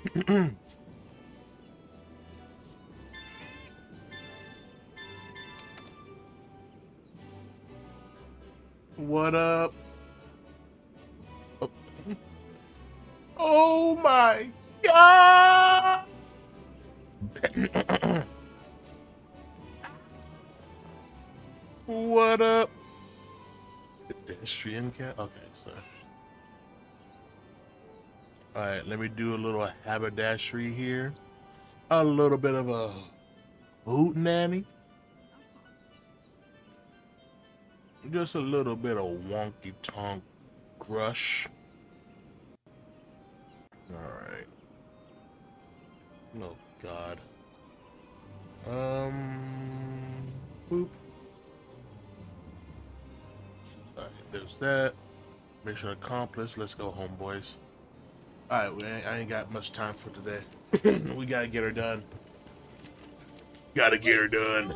what up? Oh, oh my god! what up? Pedestrian cat? Okay, sir. Alright, let me do a little haberdashery here. A little bit of a hoot nanny. Just a little bit of wonky tonk crush. Alright. Oh god. Um boop. Alright, there's that. Mission accomplished. Let's go home, boys. Alright, we ain't, I ain't got much time for today. we gotta get her done. Gotta get her done.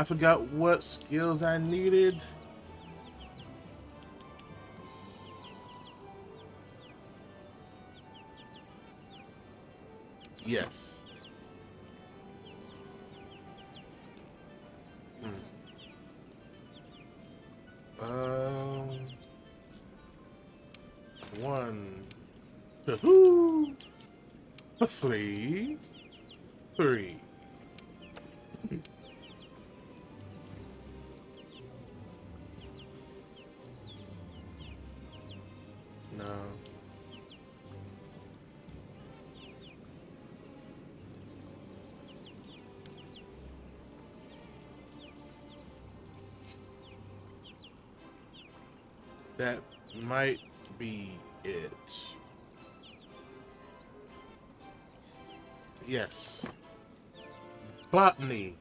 I forgot what skills I needed. Yes. Hmm. Um. One. Two. Three. That might be it. Yes. Botany.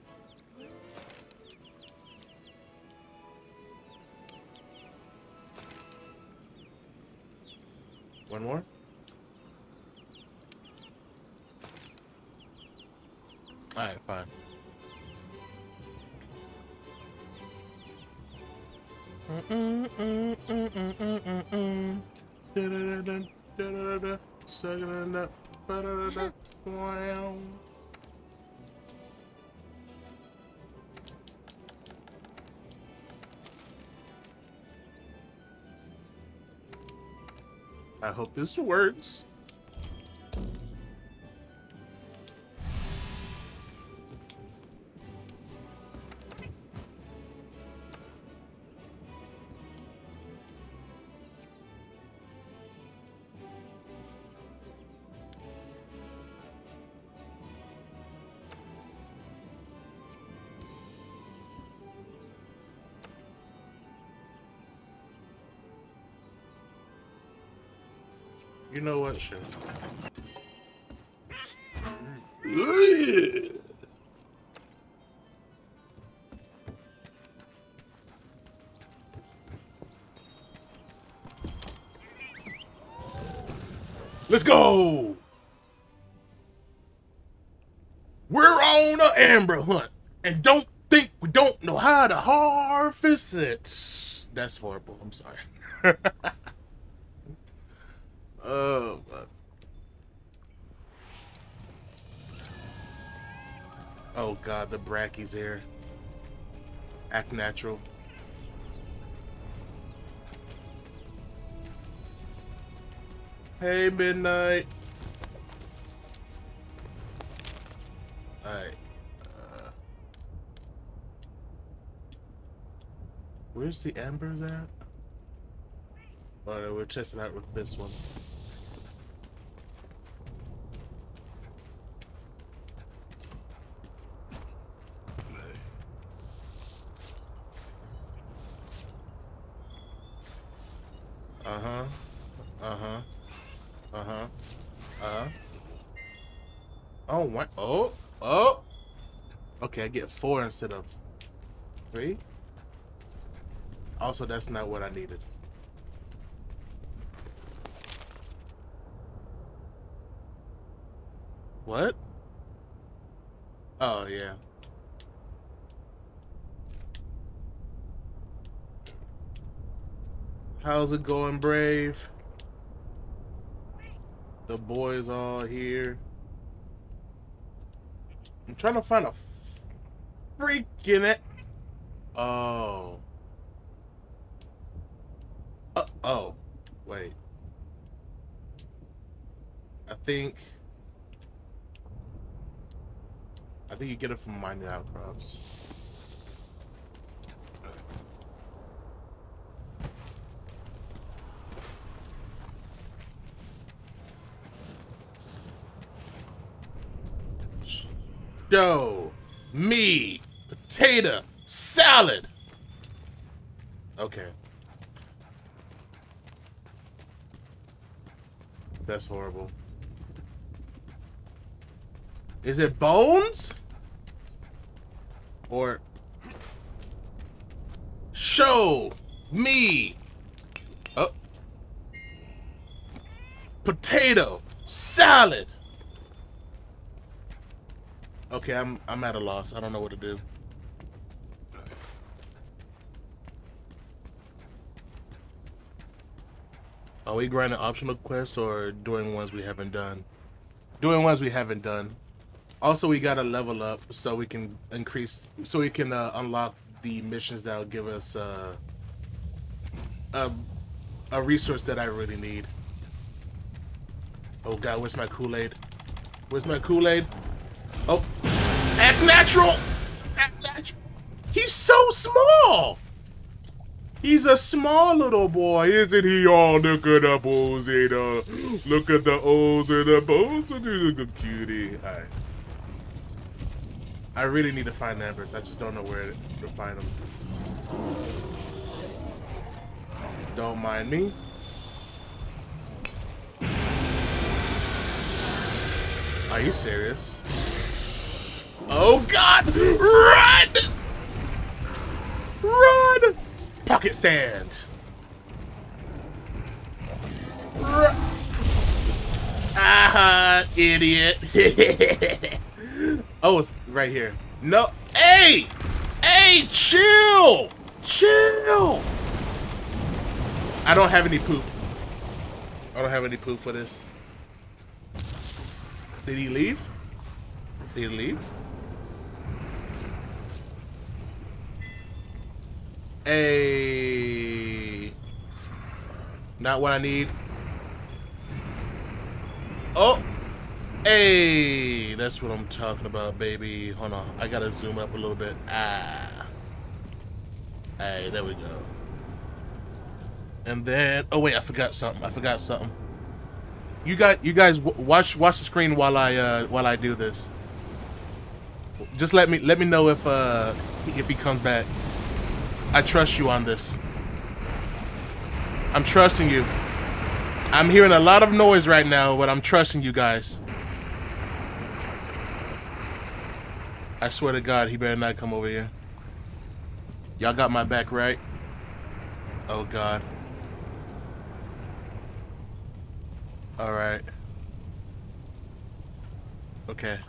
One more? Alright, fine. I hope this works. You know what? Sure. Let's go! We're on an amber hunt and don't think we don't know how to harvest it. That's horrible. I'm sorry. the brackies here. Act natural. Hey, Midnight. Alright. Uh, where's the embers at? Oh, Alright, we're testing out with this one. I get four instead of three. Also, that's not what I needed. What? Oh, yeah. How's it going, Brave? The boys all here. I'm trying to find a freaking it. Oh. Uh oh. Wait. I think. I think you get it from mining outcrops. dough, meat, potato, salad. Okay. That's horrible. Is it bones? Or show me oh potato salad Okay, I'm I'm at a loss. I don't know what to do. We grinding optional quests or doing ones we haven't done? Doing ones we haven't done. Also, we gotta level up so we can increase, so we can uh, unlock the missions that'll give us uh, a a resource that I really need. Oh God, where's my Kool-Aid? Where's my Kool-Aid? Oh. Act natural! Act natural! He's so small! He's a small little boy, isn't he? Oh, look at the bones and uh, look at the O's and the bones. Look at cutie. Alright. I really need to find Embers. I just don't know where to find them. Don't mind me. Are you serious? Oh god! Run! Run! Pocket sand. Run. Ah, idiot. oh, it's right here. No. Hey! Hey, chill! Chill! I don't have any poop. I don't have any poop for this. Did he leave? Did he leave? Hey. Not what I need. Oh. Hey. That's what I'm talking about, baby. Hold on. I gotta zoom up a little bit. Ah. Hey, there we go. And then, oh wait, I forgot something. I forgot something. You got, you guys watch watch the screen while I uh, while I do this. Just let me let me know if uh if he comes back. I trust you on this. I'm trusting you. I'm hearing a lot of noise right now, but I'm trusting you guys. I swear to God, he better not come over here. Y'all got my back, right? Oh, God. Alright. Okay.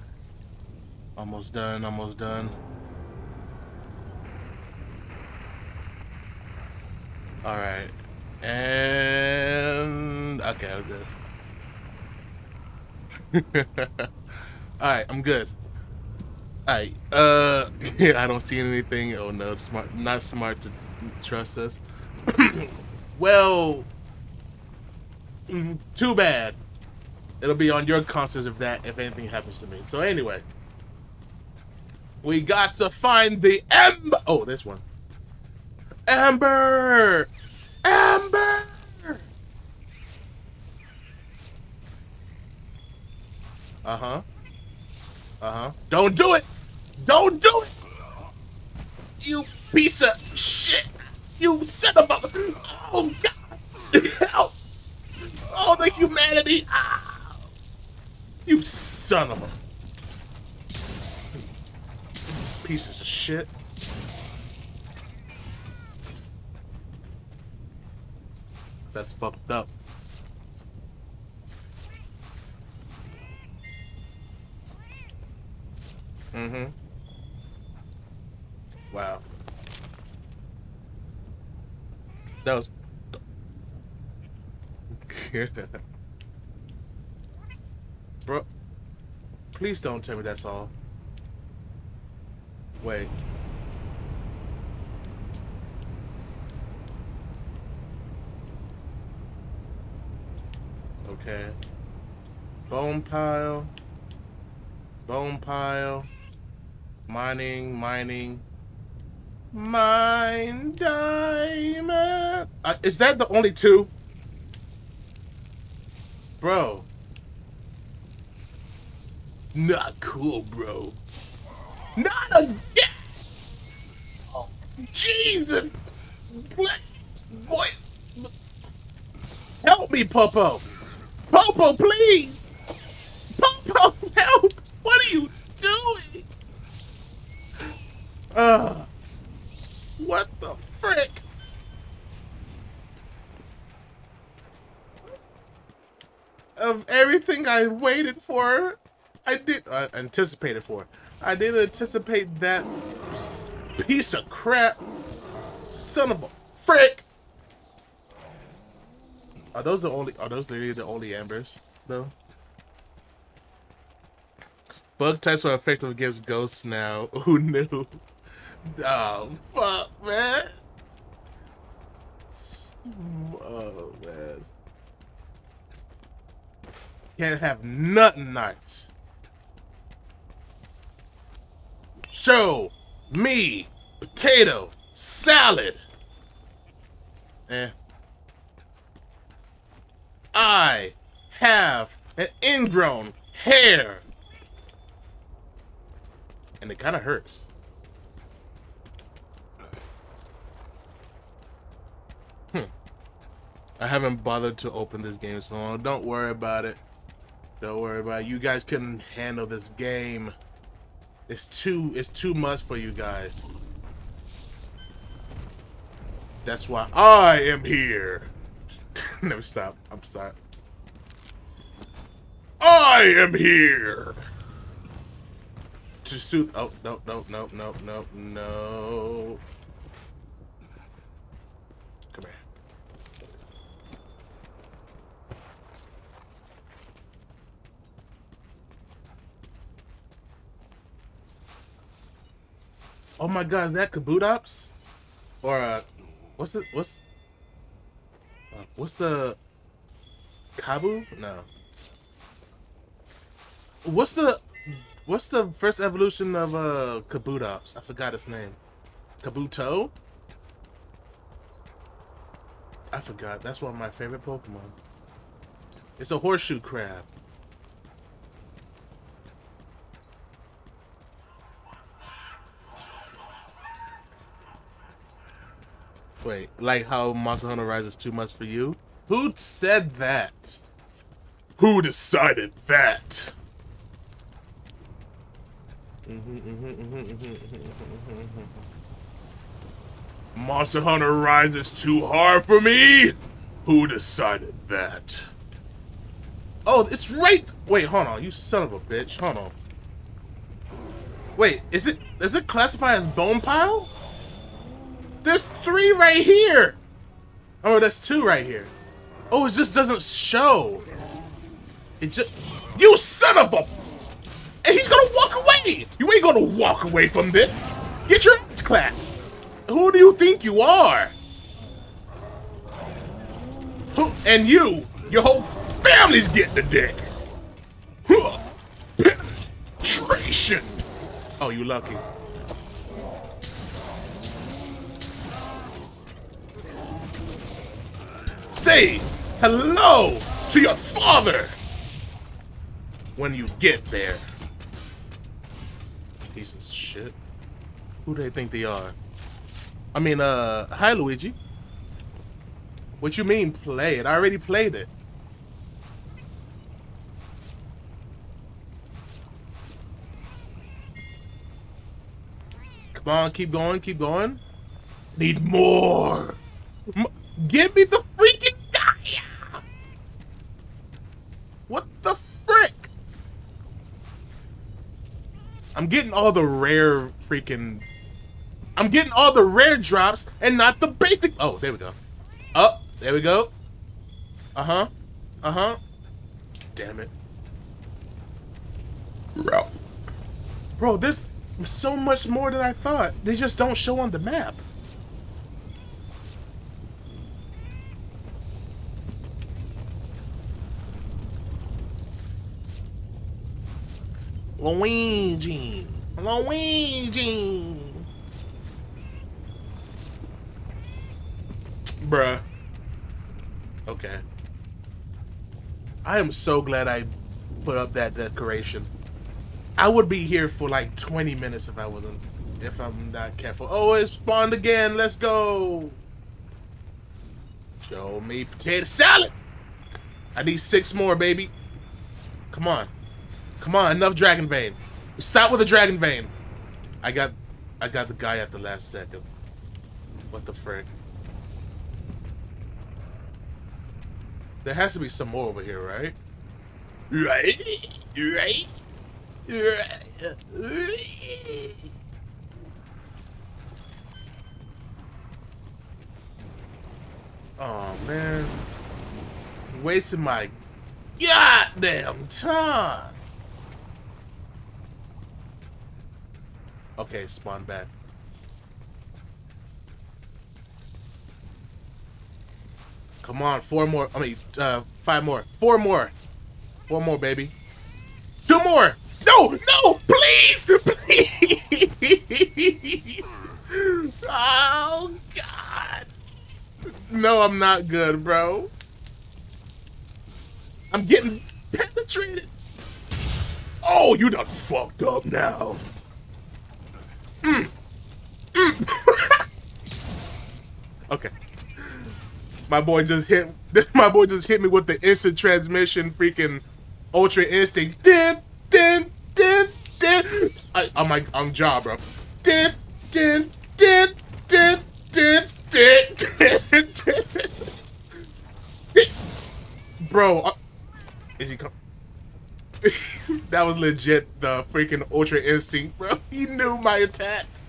Almost done, almost done. All right. And okay, I'm good. All right, I'm good. All right. Uh, I don't see anything. Oh no, smart. Not smart to trust us. well, too bad. It'll be on your conscience if that if anything happens to me. So anyway, we got to find the M. Oh, this one. Amber! Amber! Uh-huh. Uh-huh. Don't do it! Don't do it! You piece of shit! You son of a... Oh, God! Help! Oh, the humanity! Ah! You son of a... Pieces of shit. That's fucked up. Mm-hmm. Wow. That was... Bro, please don't tell me that's all. Wait. Okay. Bone pile. Bone pile. Mining, mining. Mine diamond. Uh, is that the only two? Bro. Not cool, bro. Not a... Oh, Jesus. Boy. Help me, Popo. Popo, please! Popo, help! What are you doing? Uh, what the frick? Of everything I waited for, I did uh, anticipated for. I didn't anticipate that piece of crap. Son of a frick! Are those the only? Are those literally the only ambers though? Bug types are effective against ghosts now. Who knew? Oh fuck, man. Oh man. Can't have nothing nice. Show me potato salad. Eh. I have an ingrown hair. And it kind of hurts. Hmm. I haven't bothered to open this game so long. Don't worry about it. Don't worry about it. You guys couldn't handle this game. It's too it's too much for you guys. That's why I am here. Never stop. I'm sorry. I am here to soothe. Oh no no no no no no. Come here. Oh my God! Is that Kabutops? Or uh, what's it? What's uh, what's the Kabu? No. What's the what's the first evolution of uh Kabutops? I forgot its name. Kabuto? I forgot. That's one of my favorite Pokemon. It's a horseshoe crab. Wait, like how Monster Hunter Rise is too much for you? Who said that? Who decided that? Monster Hunter Rise is too hard for me? Who decided that? Oh, it's right. Wait, hold on. You son of a bitch. Hold on. Wait, is it is it classified as bone pile? There's three right here. Oh, there's two right here. Oh, it just doesn't show. It just... You son of a... And he's gonna walk away. You ain't gonna walk away from this. Get your ass clapped. Who do you think you are? Who, and you, Your whole family's getting the dick. Penetration. Oh, you lucky. Say hello to your father when you get there. Piece of shit. Who do they think they are? I mean, uh, hi, Luigi. What you mean, play it? I already played it. Come on, keep going, keep going. Need more. M give me the freaking Gaia! What the frick? I'm getting all the rare freaking... I'm getting all the rare drops and not the basic... Oh, there we go. Oh, there we go. Uh-huh. Uh-huh. Damn it. Ralph. Bro, this is so much more than I thought. They just don't show on the map. Luigi. Luigi. Bruh. Okay. I am so glad I put up that decoration. I would be here for like 20 minutes if I wasn't, if I'm not careful. Oh, it spawned again. Let's go. Show me potato salad. I need six more, baby. Come on. Come on, enough dragon vein. Stop with the dragon vein. I got, I got the guy at the last second. What the frick? There has to be some more over here, right? Right? Right? Oh man. Wasting my goddamn time. Okay, spawn back. Come on, four more. I mean, uh, five more. Four more. Four more, baby. Two more. No, no, please, please. Oh, God. No, I'm not good, bro. I'm getting penetrated. Oh, you done fucked up now. Mm. Mm. okay. My boy just hit. My boy just hit me with the instant transmission, freaking ultra instinct. Din, din, din, din. I, on my on job, bro. Din, din, din, din, din, din, din, din. Bro, uh, is he come? that was legit the freaking ultra instinct, bro. He knew my attacks.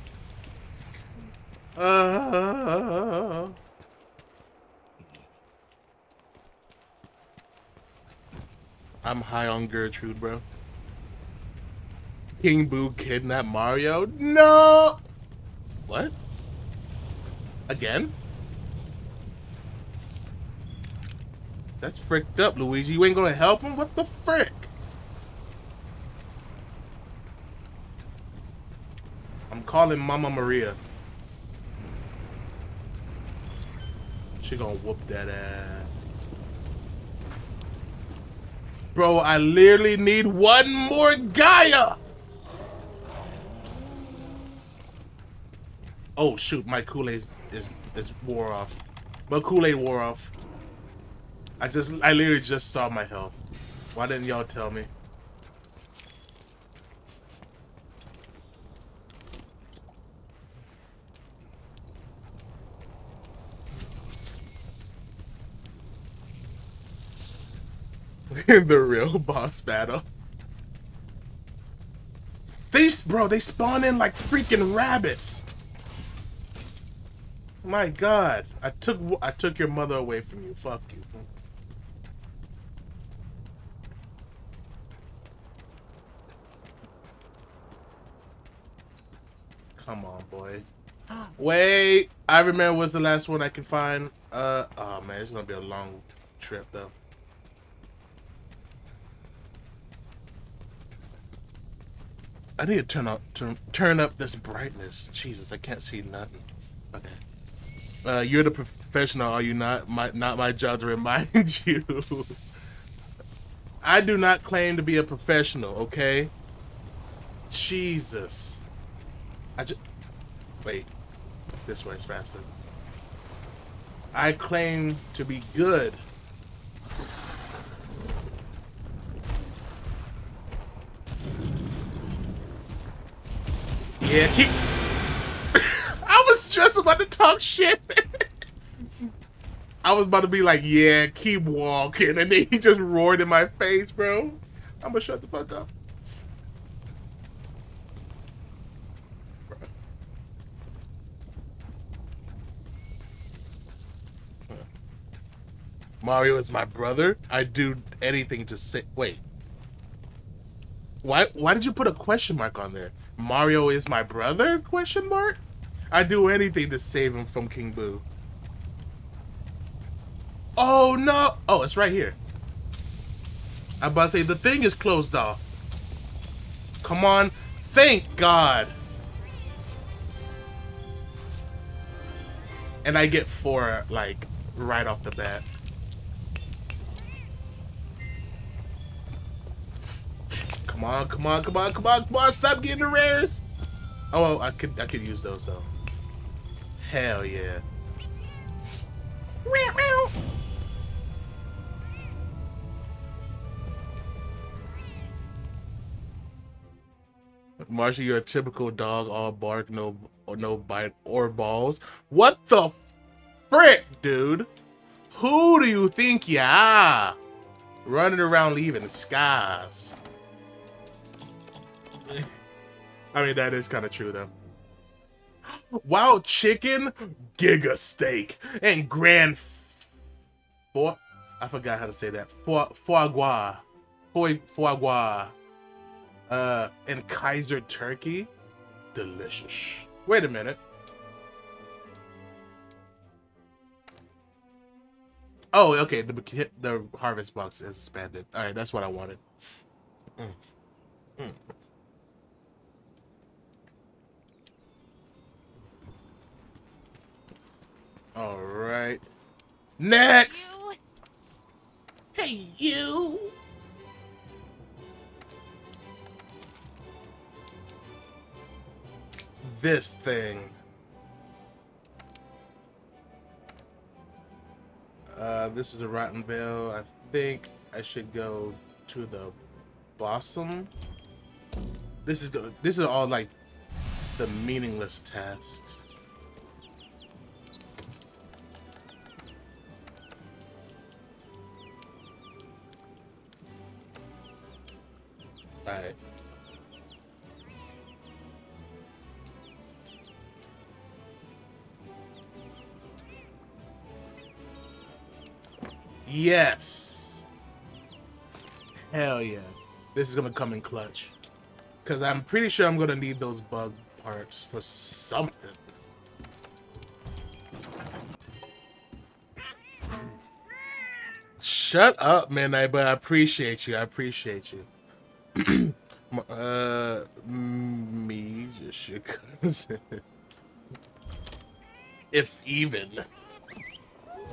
Uh, I'm high on Gertrude, bro. King Boo kidnapped Mario? No! What? Again? That's fricked up, Luigi. You ain't gonna help him? What the frick? I'm calling Mama Maria. She gonna whoop that ass. Bro, I literally need one more Gaia! Oh shoot, my Kool-Aid is, is, is wore off. My Kool-Aid wore off. I just, I literally just saw my health. Why didn't y'all tell me? the real boss battle. These, bro, they spawn in like freaking rabbits. My God, I took I took your mother away from you. Fuck you. Come on, boy. Wait, I remember was the last one I can find. Uh, oh man, it's gonna be a long trip though. I need to turn up turn turn up this brightness. Jesus, I can't see nothing. Okay. Uh, you're the professional, are you not? My not my job to remind you. I do not claim to be a professional, okay? Jesus. I just wait. This way is faster. I claim to be good. Yeah, keep. I was just about to talk shit. I was about to be like, yeah, keep walking. And then he just roared in my face, bro. I'm gonna shut the fuck up. Mario is my brother. I do anything to say. Wait. Why? Why did you put a question mark on there? Mario is my brother? Question mark. I'd do anything to save him from King Boo. Oh no! Oh, it's right here. I'm about to say the thing is closed off. Come on. Thank God. And I get four, like, right off the bat. Come on, come on, come on, come on, come on, stop getting the rares. Oh, well, I could I could use those though. Hell yeah. Marshall, you're a typical dog, all bark, no no bite or balls. What the frick, dude? Who do you think you are? Running around leaving the skies. I mean, that is kind of true, though. Wild chicken, giga steak, and grand foie. I forgot how to say that. Foie, foie gras. Foie, foie gras. Uh, and Kaiser turkey. Delicious. Wait a minute. Oh, okay. The the harvest box is expanded. All right, that's what I wanted. Mm. Mm. All right. Next. You. Hey, you. This thing. Uh, this is a Rotten bell. I think I should go to the Blossom. This is good. This is all like the meaningless tasks. Alright. Yes. Hell yeah. This is gonna come in clutch. Cause I'm pretty sure I'm gonna need those bug parts for something. Shut up, man. But I appreciate you. I appreciate you. uh, me, just your cousin. if even.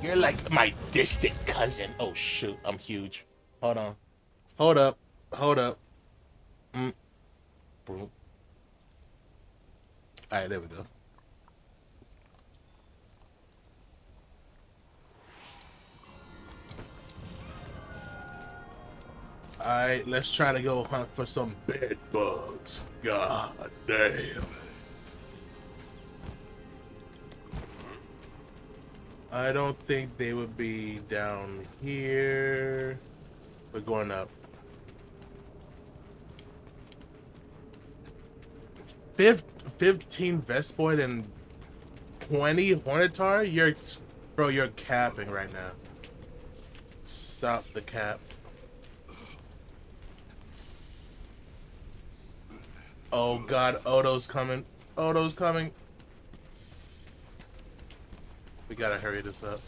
You're like my distant cousin. Oh shoot, I'm huge. Hold on. Hold up. Hold up. Mm. Alright, there we go. Alright, let's try to go hunt for some bed bugs. God damn. I don't think they would be down here. We're going up. Fif 15 Vespoid and 20 Hornetaur? You're, bro, you're capping right now. Stop the cap. Oh god, Odo's coming. Odo's coming. We gotta hurry this up.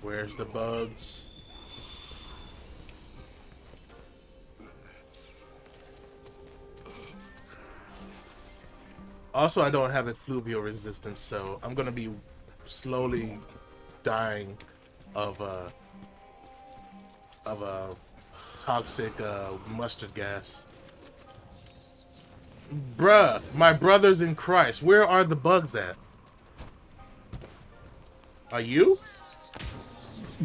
Where's the bugs? Also, I don't have effluvial resistance, so I'm gonna be slowly dying of uh of a uh, toxic uh, mustard gas. Bruh, my brothers in Christ, where are the bugs at? Are you?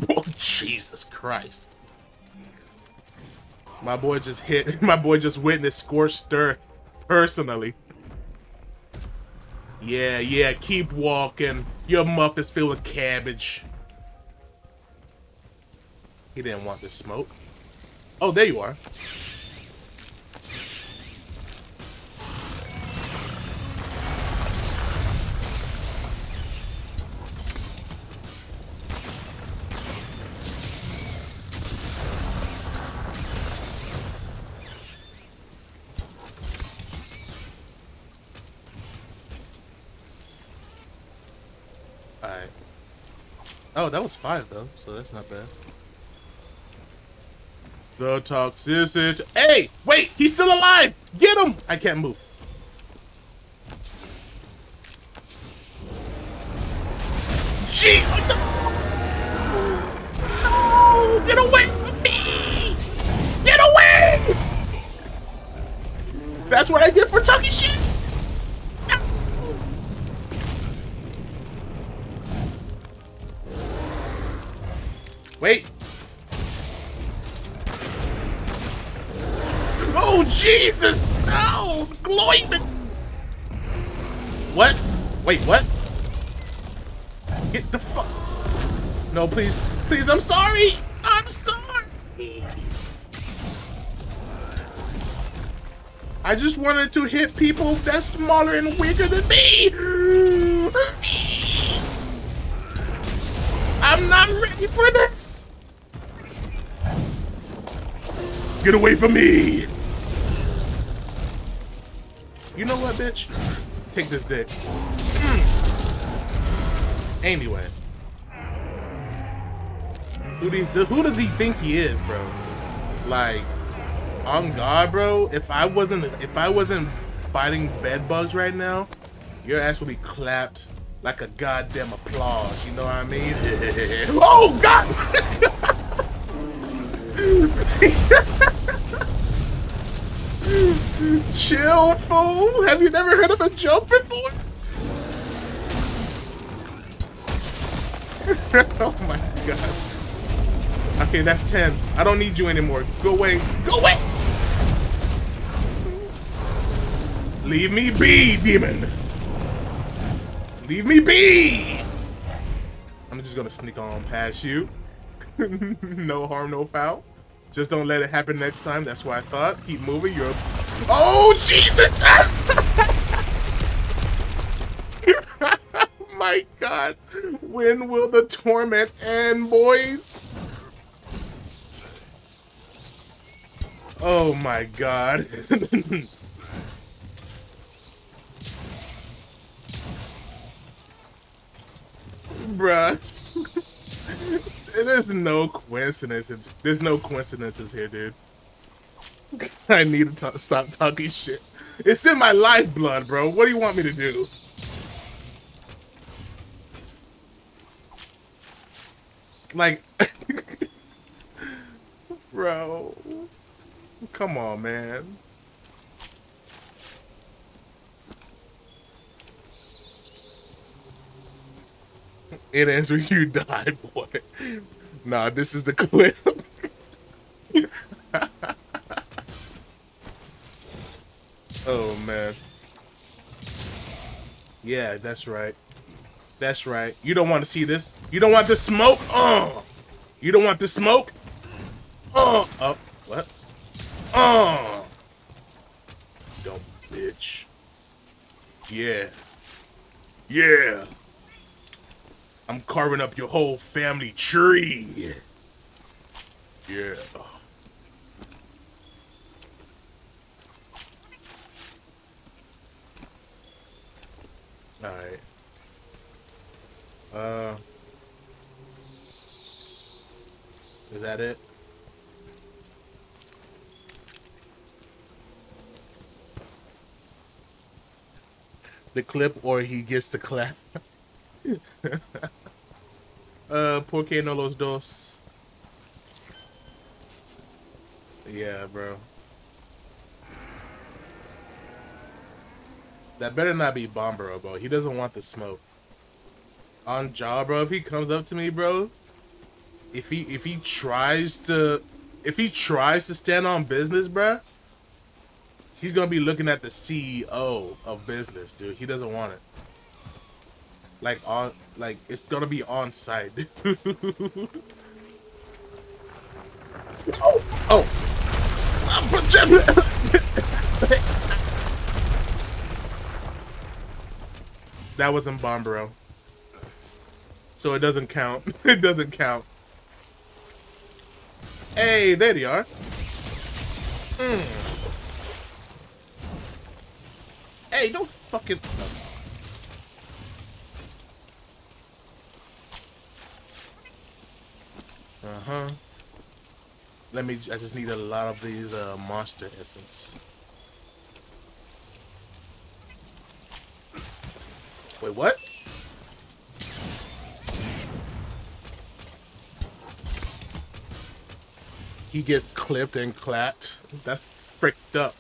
Oh, Jesus Christ. My boy just hit, my boy just witnessed scorched earth personally. Yeah, yeah, keep walking. Your muff is filled with cabbage. He didn't want the smoke. Oh, there you are. Oh, that was five though, so that's not bad. The toxicity. Hey, wait, he's still alive. Get him. I can't move. Gee, no, get away from me. Get away. That's what I get for talking shit. Jesus! No! Glowing! What? Wait, what? Get the fuck... No, please. Please, I'm sorry! I'm sorry! I just wanted to hit people that's smaller and weaker than me! I'm not ready for this! Get away from me! Bitch? Take this dick. Mm. Anyway. Who, these, who does he think he is, bro? Like, on God, bro, if I wasn't if I wasn't fighting bed bugs right now, your ass would be clapped like a goddamn applause, you know what I mean? oh god! Chill, fool! Have you never heard of a joke before? oh my god. Okay, that's 10. I don't need you anymore. Go away. Go away! Leave me be, demon! Leave me be! I'm just gonna sneak on past you. no harm, no foul. Just don't let it happen next time. That's what I thought. Keep moving. You're. Oh Jesus! My God! When will the torment end, boys? Oh my God! Bruh. There's no coincidences. There's no coincidences here, dude. I need to stop talking shit. It's in my lifeblood, bro. What do you want me to do? Like, bro, come on, man. It ends when you die, boy. Nah, this is the clip. Oh, man. Yeah, that's right. That's right. You don't want to see this. You don't want the smoke? Oh! You don't want the smoke? Oh! Oh, what? Uh. Oh! Dumb bitch. Yeah. Yeah. I'm carving up your whole family tree. Yeah. Alright. Uh... Is that it? The clip or he gets the clap. uh, por qué no los dos? Yeah, bro. That better not be Banbaro, bro. He doesn't want the smoke. On jaw, bro. If he comes up to me, bro, if he if he tries to if he tries to stand on business, bro, he's gonna be looking at the CEO of business, dude. He doesn't want it. Like on like it's gonna be on site. oh, oh. That was in Banbaro. So it doesn't count. it doesn't count. Hey, there you are. Mm. Hey, don't fucking... Uh-huh. Let me... I just need a lot of these uh, monster essence. Wait, what? he gets clipped and clapped. That's fricked up.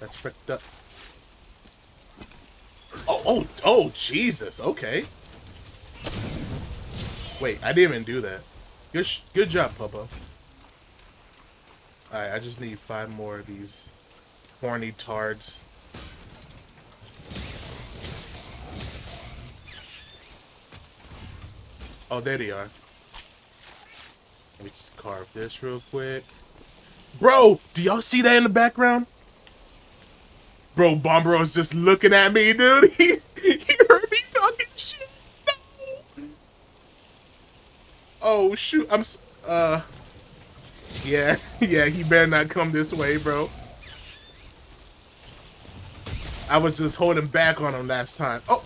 That's fricked up. Oh, oh, oh, Jesus. Okay. Wait, I didn't even do that. Good, good job, Papa. Alright, I just need five more of these Hornetaurs. Oh, there they are. Let me just carve this real quick. Bro, do y'all see that in the background? Bro, Banbaro's just looking at me, dude. He, he heard me talking shit. No. Oh, shoot. I'm, uh... Yeah, yeah, he better not come this way, bro. I was just holding back on him last time. Oh,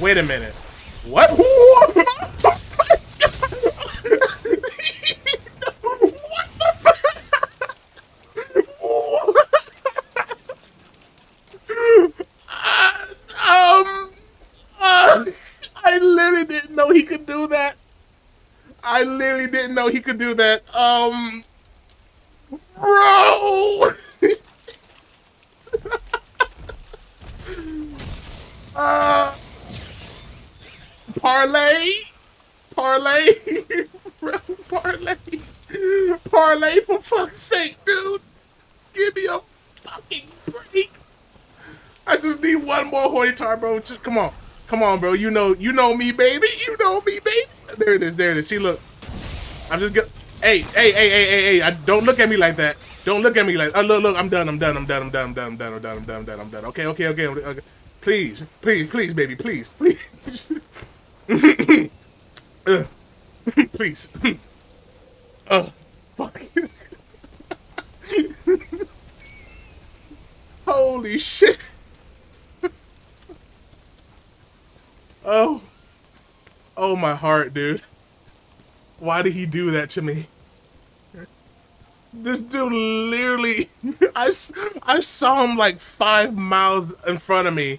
Wait a minute. What? Um, uh, I literally didn't know he could do that. I literally didn't know he could do that. Um, bro. uh, Parlay, parlay, parlay, parlay for fuck's sake, dude. Give me a fucking break. I just need one more Hornetaur, bro. Just come on, come on, bro. You know, you know me, baby. You know me, baby. There it is. There it is. See, look. I'm just gonna. Hey, hey, hey, hey, hey, hey! I, don't look at me like that. Don't look at me like. Oh, look, look. I'm done. I'm done. I'm done. I'm done. I'm done. I'm done. I'm done. I'm done. I'm done. I'm done. Okay, okay, okay. okay. Please, please, please, baby, please, please. Please. oh, fuck. Holy shit. oh. Oh, my heart, dude. Why did he do that to me? This dude literally, I, I saw him like five miles in front of me,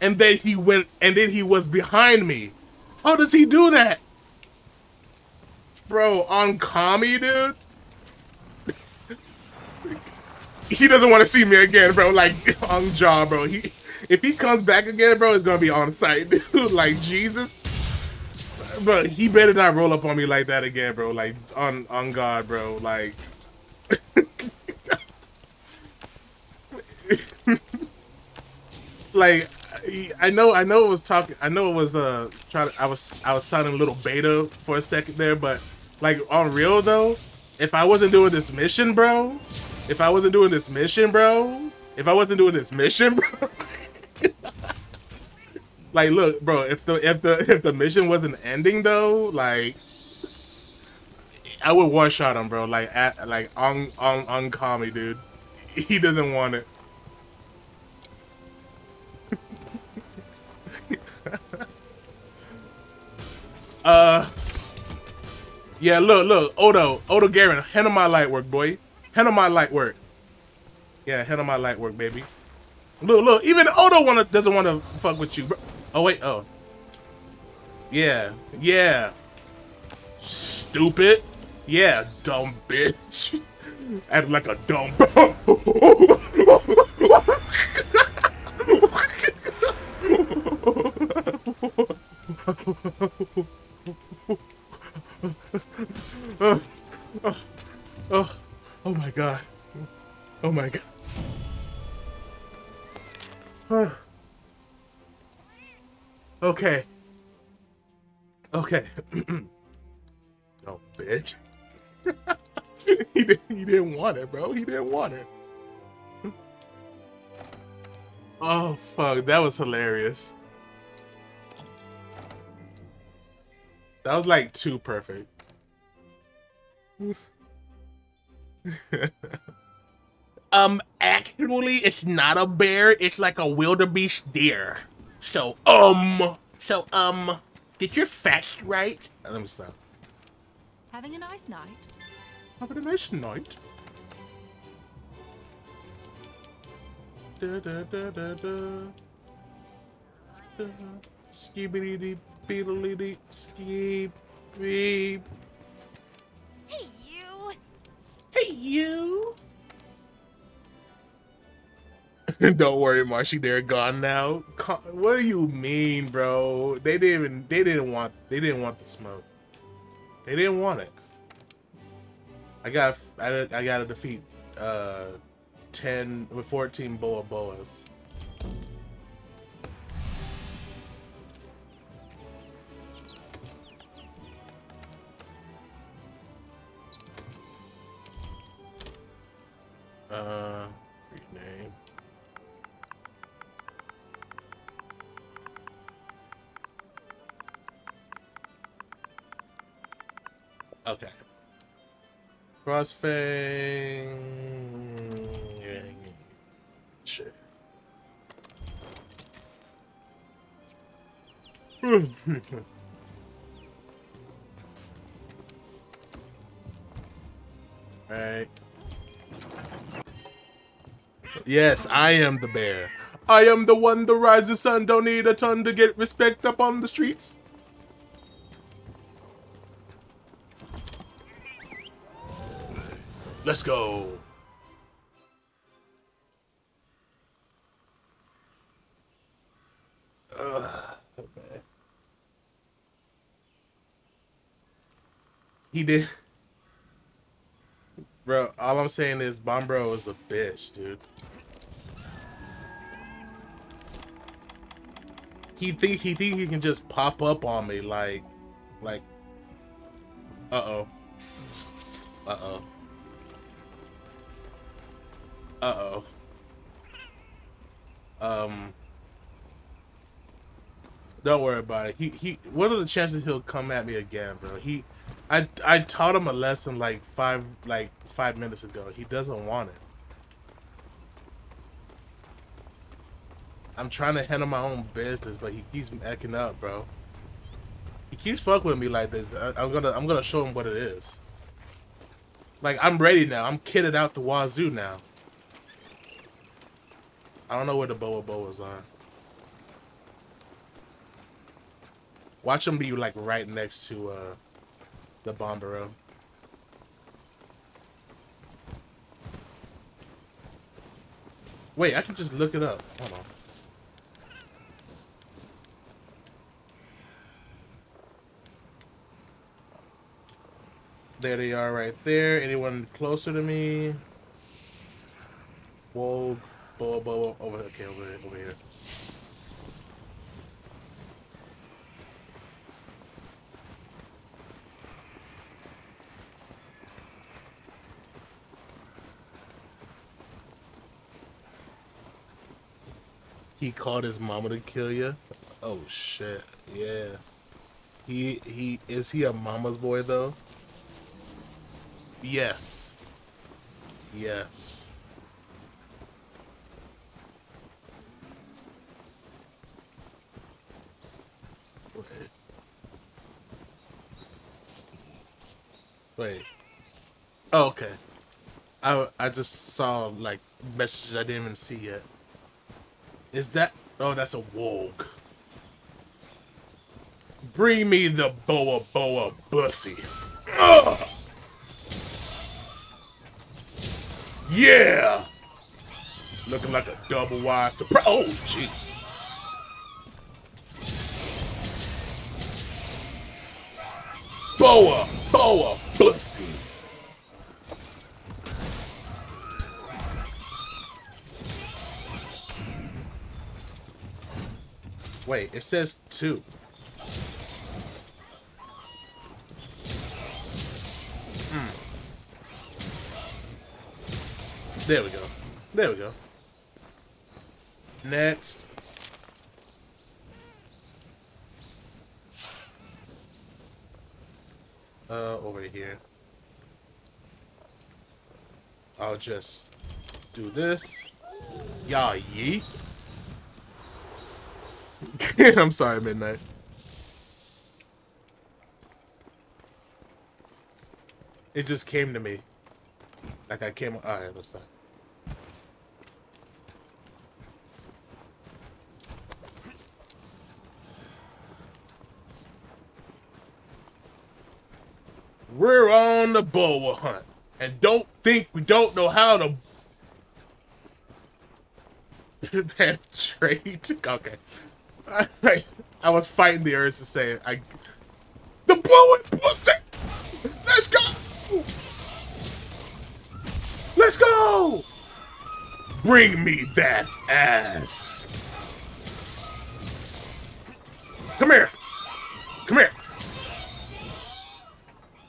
and then he went, and then he was behind me. How does he do that? Bro, on Kami, dude? he doesn't want to see me again, bro. Like, on Jaw, bro. He, if he comes back again, bro, it's going to be on site, dude. like, Jesus. Bro, he better not roll up on me like that again, bro. Like, on, on God, bro. Like... like I know, I know it was talking. I know it was uh trying. I was, I was sounding a little beta for a second there, but like on real though, if I wasn't doing this mission, bro, if I wasn't doing this mission, bro, if I wasn't doing this mission, bro, like look, bro, if the if the if the mission wasn't ending though, like I would one shot him, bro, like at like on on on Kami, dude. He doesn't want it. Uh, yeah, look, look, Odo, Odogaron, handle my light work, boy. Hand Handle my light work. Yeah, hand handle my light work, baby. Look, look, even Odo wanna doesn't wanna fuck with you. Oh wait, oh. Yeah, yeah. Stupid. Yeah, dumb bitch. Act like a dumb. oh, oh, oh, oh my god. Oh my god. okay. Okay. oh, bitch. he, didn't, he didn't want it, bro. He didn't want it. Oh, fuck. That was hilarious. That was like too perfect. um, actually, it's not a bear. It's like a wildebeest deer. So, um, so, um, get your facts right. Let me stop. Having a nice night. Having a nice night. Da da da da da. da. Skibidi dee beedly dee skib Hey, you! Don't worry, Marshy. They're gone now. What do you mean, bro? They didn't even. They didn't want. They didn't want the smoke. They didn't want it. I got. I. I got to defeat. Uh, ten with fourteen Boaboas. Uh, rename. Okay. Crossfade. Sure. Alright. Yes, I am the bear. I am the one the rising sun don't need a ton to get respect up on the streets. Let's go. Okay. He did. Bro, all I'm saying is Banbaro is a bitch, dude. He think he think he can just pop up on me like like uh-oh. Uh-oh. Uh-oh. Um Don't worry about it. He he what are the chances he'll come at me again, bro? He I I taught him a lesson like five like five minutes ago. He doesn't want it. I'm trying to handle my own business, but he keeps acting up, bro. He keeps fucking with me like this. I, am gonna I'm gonna show him what it is. Like I'm ready now. I'm kitted out the wazoo now. I don't know where the Boaboas are. Watch him be like right next to uh the Banbaro. Wait, I can just look it up. Hold on. There they are right there. Anyone closer to me? Whoa, boa, boa, over, okay, over, over here. He called his mama to kill you. Oh shit. Yeah. He he is he a mama's boy though? Yes. Yes. Wait. Oh, okay. I I just saw like messages I didn't even see yet. Is that? Oh, that's a wog. Bring me the boa boa bussy. Ugh! Yeah. Looking like a double wide surprise. Oh, jeez. Boa boa bussy. Wait, it says two. There we go. There we go. Next. Uh, over here. I'll just do this. Y'all yeet. I'm sorry, Midnight. It just came to me. Like I came. Alright, let's stop. We're on the boa hunt. And don't think we don't know how to penetrate. Okay. I, I was fighting the urge to say it. I the blowing pussy. Let's go. Bring me that ass. Come here. Come here.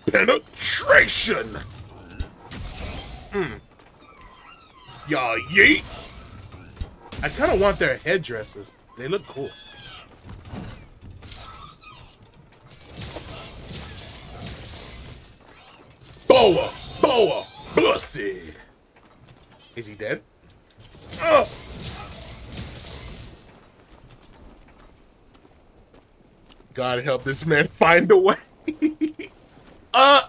Penetration. Hmm. Y'all yeet. I kind of want their headdresses. They look cool. Boa! Boa! Bussy! Is he dead? Oh! God help this man find a way. uh!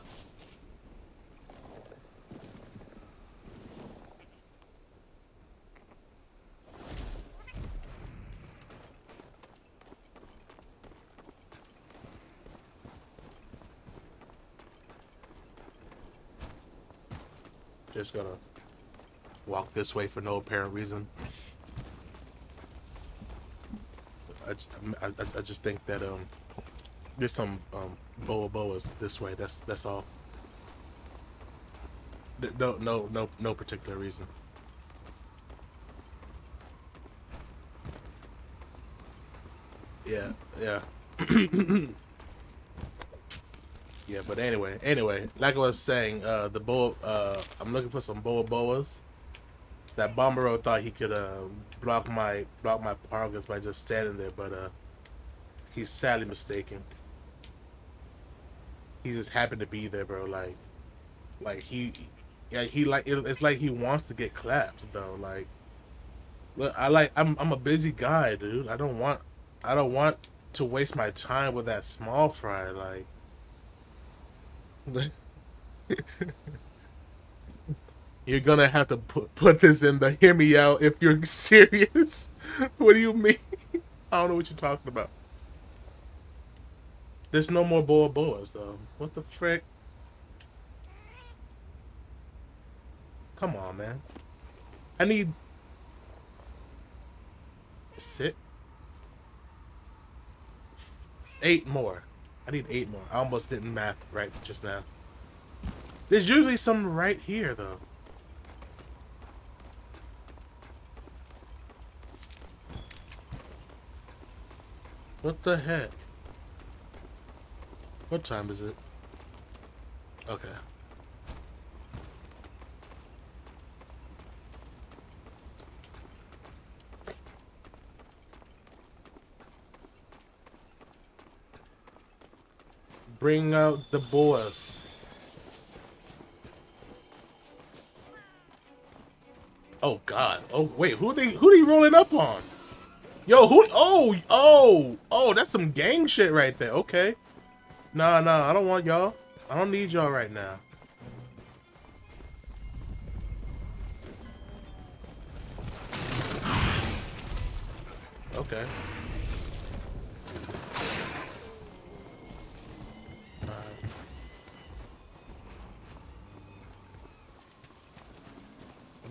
Just gonna walk this way for no apparent reason. I, I, I just think that um there's some um Boaboas this way. That's that's all. No no no no particular reason. Yeah yeah. Yeah, but anyway, anyway, like I was saying, uh, the boa, uh, I'm looking for some Boaboas. That Banbaro thought he could uh, block my block my progress by just standing there, but uh, he's sadly mistaken. He just happened to be there, bro. Like, like he, yeah, he like it, it's like he wants to get clapped though. Like, look, I like I'm I'm a busy guy, dude. I don't want I don't want to waste my time with that small fry. Like. you're gonna have to put put this in the hear me out if you're serious. what do you mean? I don't know what you're talking about. There's no more Boaboas though. What the frick? Come on, man. I need sit eight more. I need eight more. I almost didn't math right just now. There's usually some right here, though. What the heck? What time is it? Okay. Bring out the boas. Oh God. Oh wait, who are they who are they rolling up on? Yo, who? Oh, oh, oh, that's some gang shit right there. Okay. Nah, nah, I don't want y'all. I don't need y'all right now. Okay.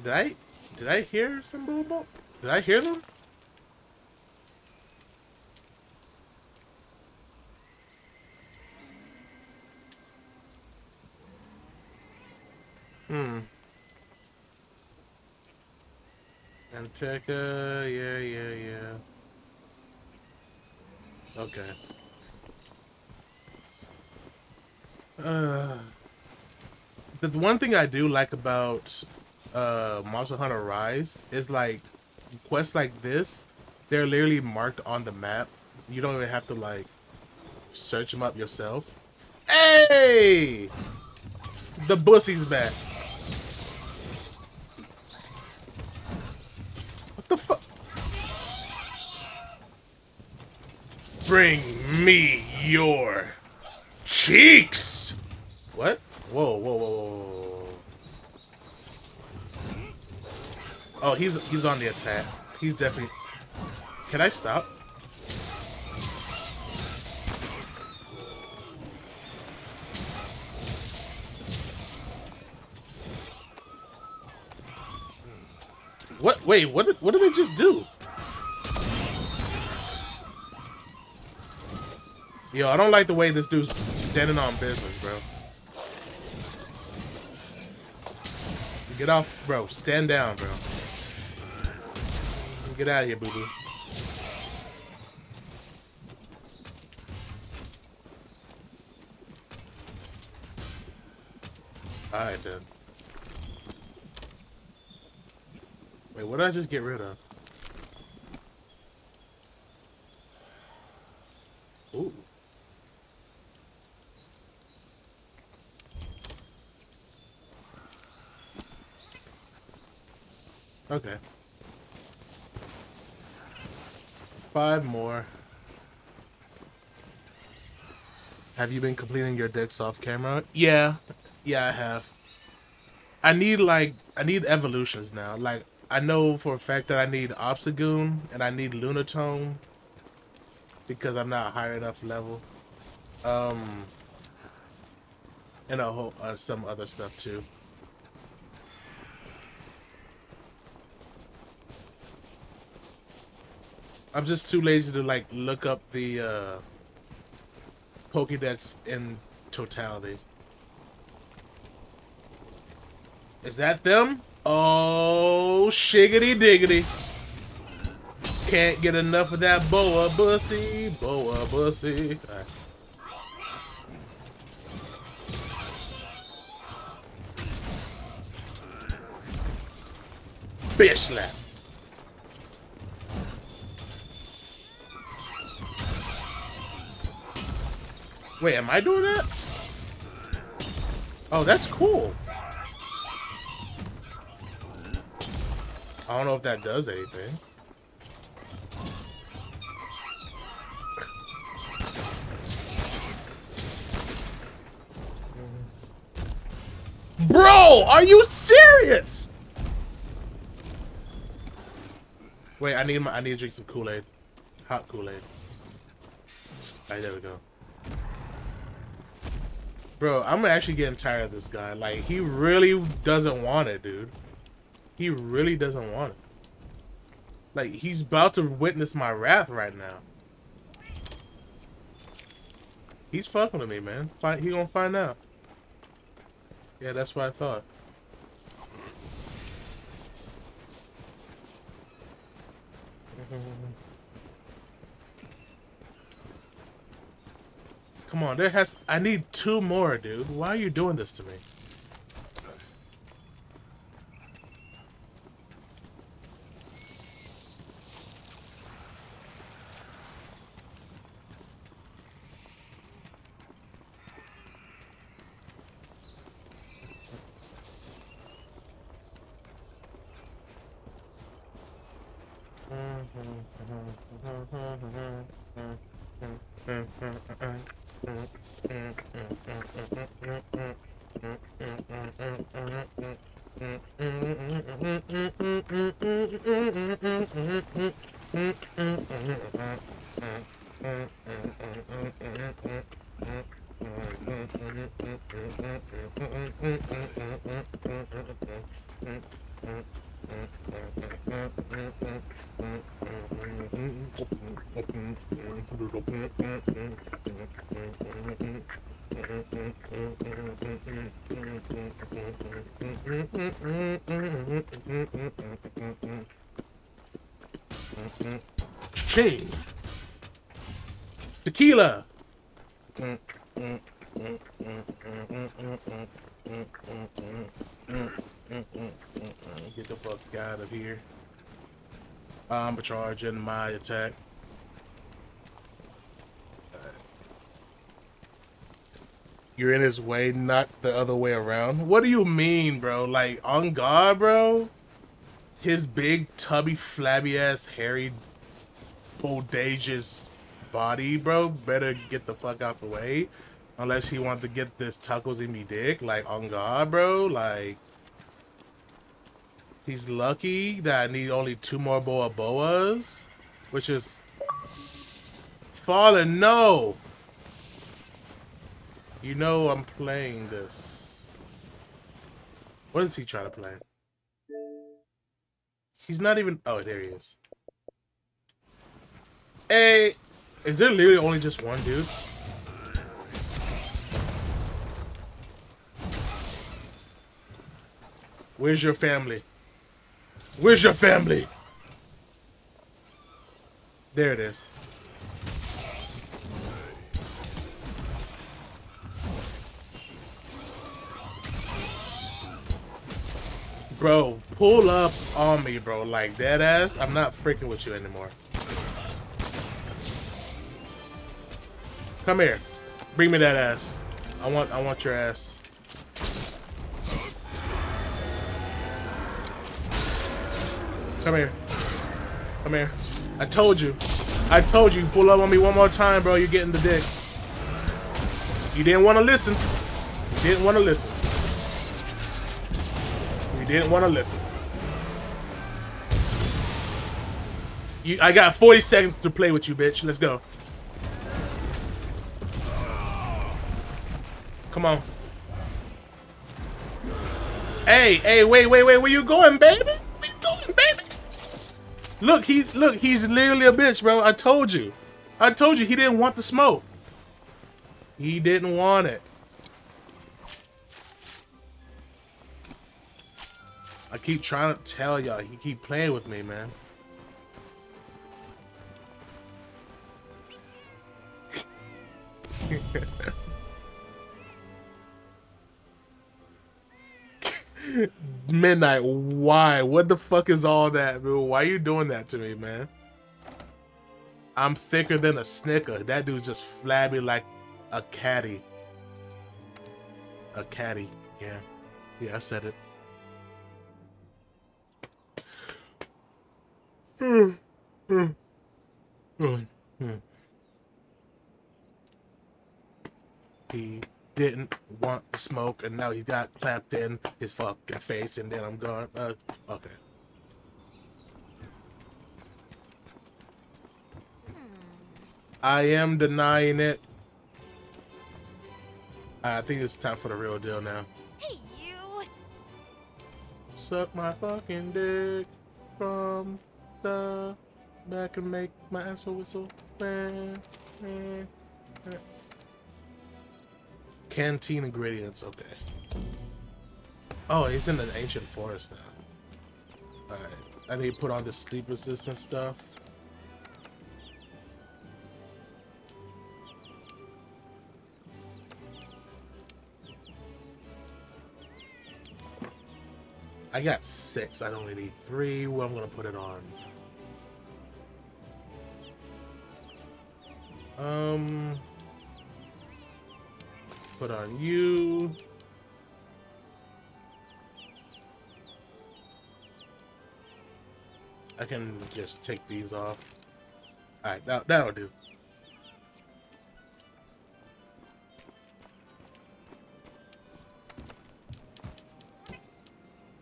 Did I did I hear some boobo? Did I hear them? Hmm. Anteka, yeah, yeah, yeah. Okay. Uh, the one thing I do like about uh Monster Hunter Rise is like quests like this, they're literally marked on the map. You don't even have to like search them up yourself. Hey! The bussy's back. What the fuck? Bring me your cheeks. What? Whoa, whoa, whoa, whoa. Oh, he's he's on the attack. He's definitely. Can I stop? What? Wait, what? Did, what did it just do? Yo, I don't like the way this dude's standing on business, bro. Get off, bro. Stand down, bro. Get out of here, boo-boo. Alright, then. Wait, what did I just get rid of? Okay. Five more. Have you been completing your decks off camera? Yeah. Yeah, I have. I need, like, I need evolutions now. Like, I know for a fact that I need Obstagoon and I need Lunatone because I'm not high enough level. Um, and a whole uh, some other stuff too. I'm just too lazy to like look up the uh, Pokédex in totality. Is that them? Oh, shiggity diggity. Can't get enough of that boa bussy, boa bussy. Right. Bitch slap. Wait, am I doing that? Oh, that's cool. I don't know if that does anything. Bro, are you serious? Wait, I need my I need to drink some Kool-Aid. Hot Kool-Aid. Alright, there we go. Bro, I'm actually getting tired of this guy. Like, he really doesn't want it, dude. He really doesn't want it. Like, he's about to witness my wrath right now. He's fucking with me, man. He gonna find out. Yeah, that's what I thought. Come on, there has... I need two more, dude. Why are you doing this to me? Mm-hmm. Mm-hmm. Ching. Tequila. Mm, mm, mm, get the fuck out of here. I'm charging my attack. You're in his way, not the other way around. What do you mean, bro? Like, on God, bro? His big, tubby, flabby ass, hairy, bodacious body, bro, better get the fuck out the way. Unless he wants to get this tacos in me dick. Like, on God, bro. Like, he's lucky that I need only two more Boaboas. Which is... Father, no! You know I'm playing this. What is he trying to play? He's not even... Oh, there he is. Hey, is there literally only just one dude? Where's your family? Where's your family? There it is. Bro, pull up on me, bro. Like, dead ass. I'm not freaking with you anymore. Come here. Bring me that ass. I want I want your ass. Come here. Come here. I told you. I told you. Pull up on me one more time, bro. You're getting the dick. You didn't want to listen. You didn't want to listen. You didn't want to listen. You, I got 40 seconds to play with you, bitch. Let's go. Come on. Hey, hey, wait, wait, wait. Where you going, baby? Look, he look, he's literally a bitch, bro. I told you. I told you he didn't want the smoke. He didn't want it. I keep trying to tell y'all, he keep playing with me, man. Midnight, why? What the fuck is all that, bro? Why are you doing that to me, man? I'm thicker than a snicker. That dude's just flabby like a caddy. A caddy, yeah. Yeah, I said it. Hmm. Hmm. Hmm. He didn't want the smoke, and now he got clapped in his fucking face, and then I'm going, uh, okay. I am denying it. I think it's time for the real deal now. Hey, you! Suck my fucking dick from the back and make my asshole whistle. Canteen ingredients, okay. Oh, he's in an ancient forest now. Alright. I need to put on the sleep resistant stuff. I got six. I only need three. Well, I'm gonna put it on. Um, put on you. I can just take these off. Alright, that, that'll do.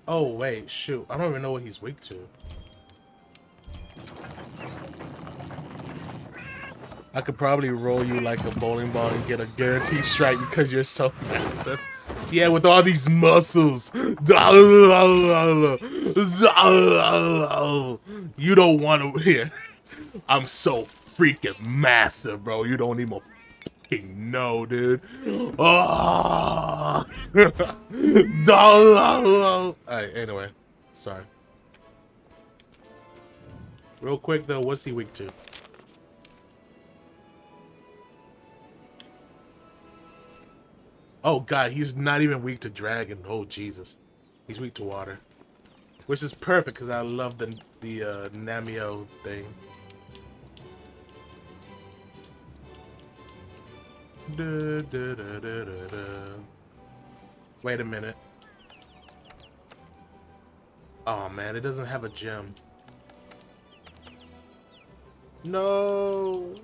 Oh, wait, shoot. I don't even know what he's weak to. I could probably roll you like a bowling ball and get a guaranteed strike because you're so massive. Yeah, with all these muscles. You don't want to hear. I'm so freaking massive, bro. You don't even know, dude. Oh. Alright, anyway. Sorry. Real quick, though, what's he weak to? Oh god, he's not even weak to dragon. Oh Jesus, he's weak to water, which is perfect because I love the the uh, Namielle thing. Da, da, da, Wait a minute. Oh man, it doesn't have a gem. No.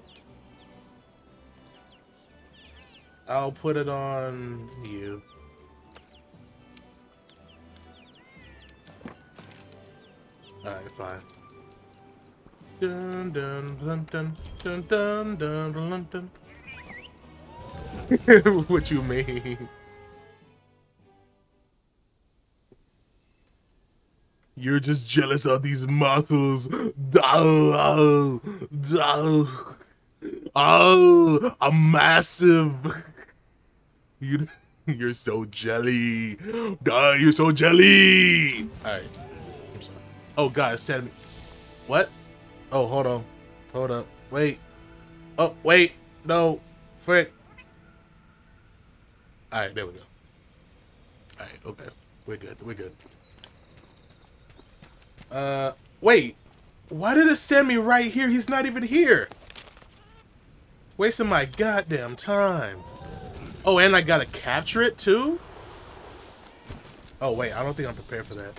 I'll put it on you. Alright, fine. Dun dun dun dun dun dun dun dun dun. what you mean? You're just jealous of these muscles. Oh, oh, oh, a massive. You, you're so jelly. Duh, you're so jelly. All right. I'm sorry. Oh, God, send me. What? Oh, hold on. Hold up. Wait. Oh, wait. No. Frick. All right, there we go. All right, okay. We're good. We're good. Uh, wait. Why did it send me right here? He's not even here. Wasting my goddamn time. Oh, and I gotta capture it too? Oh, wait, I don't think I'm prepared for that.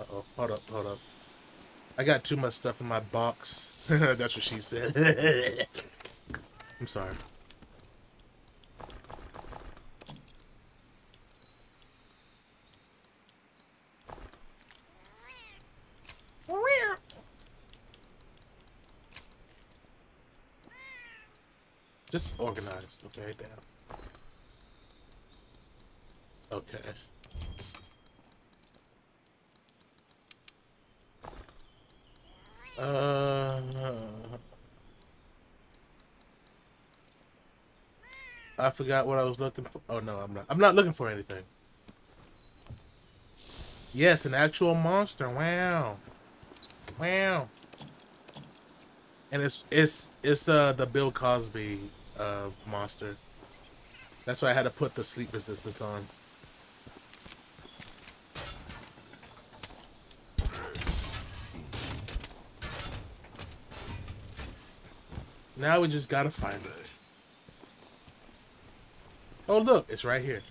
Uh-oh, hold up, hold up. I got too much stuff in my box. That's what she said. I'm sorry. Just organized, okay, damn. Okay. Uh, I forgot what I was looking for. Oh no, I'm not. I'm not looking for anything. Yes, an actual monster. Wow. Wow. And it's it's it's uh the Bill Cosby uh, monster. That's why I had to put the sleep resistance on. Now we just gotta find it. Oh look, it's right here.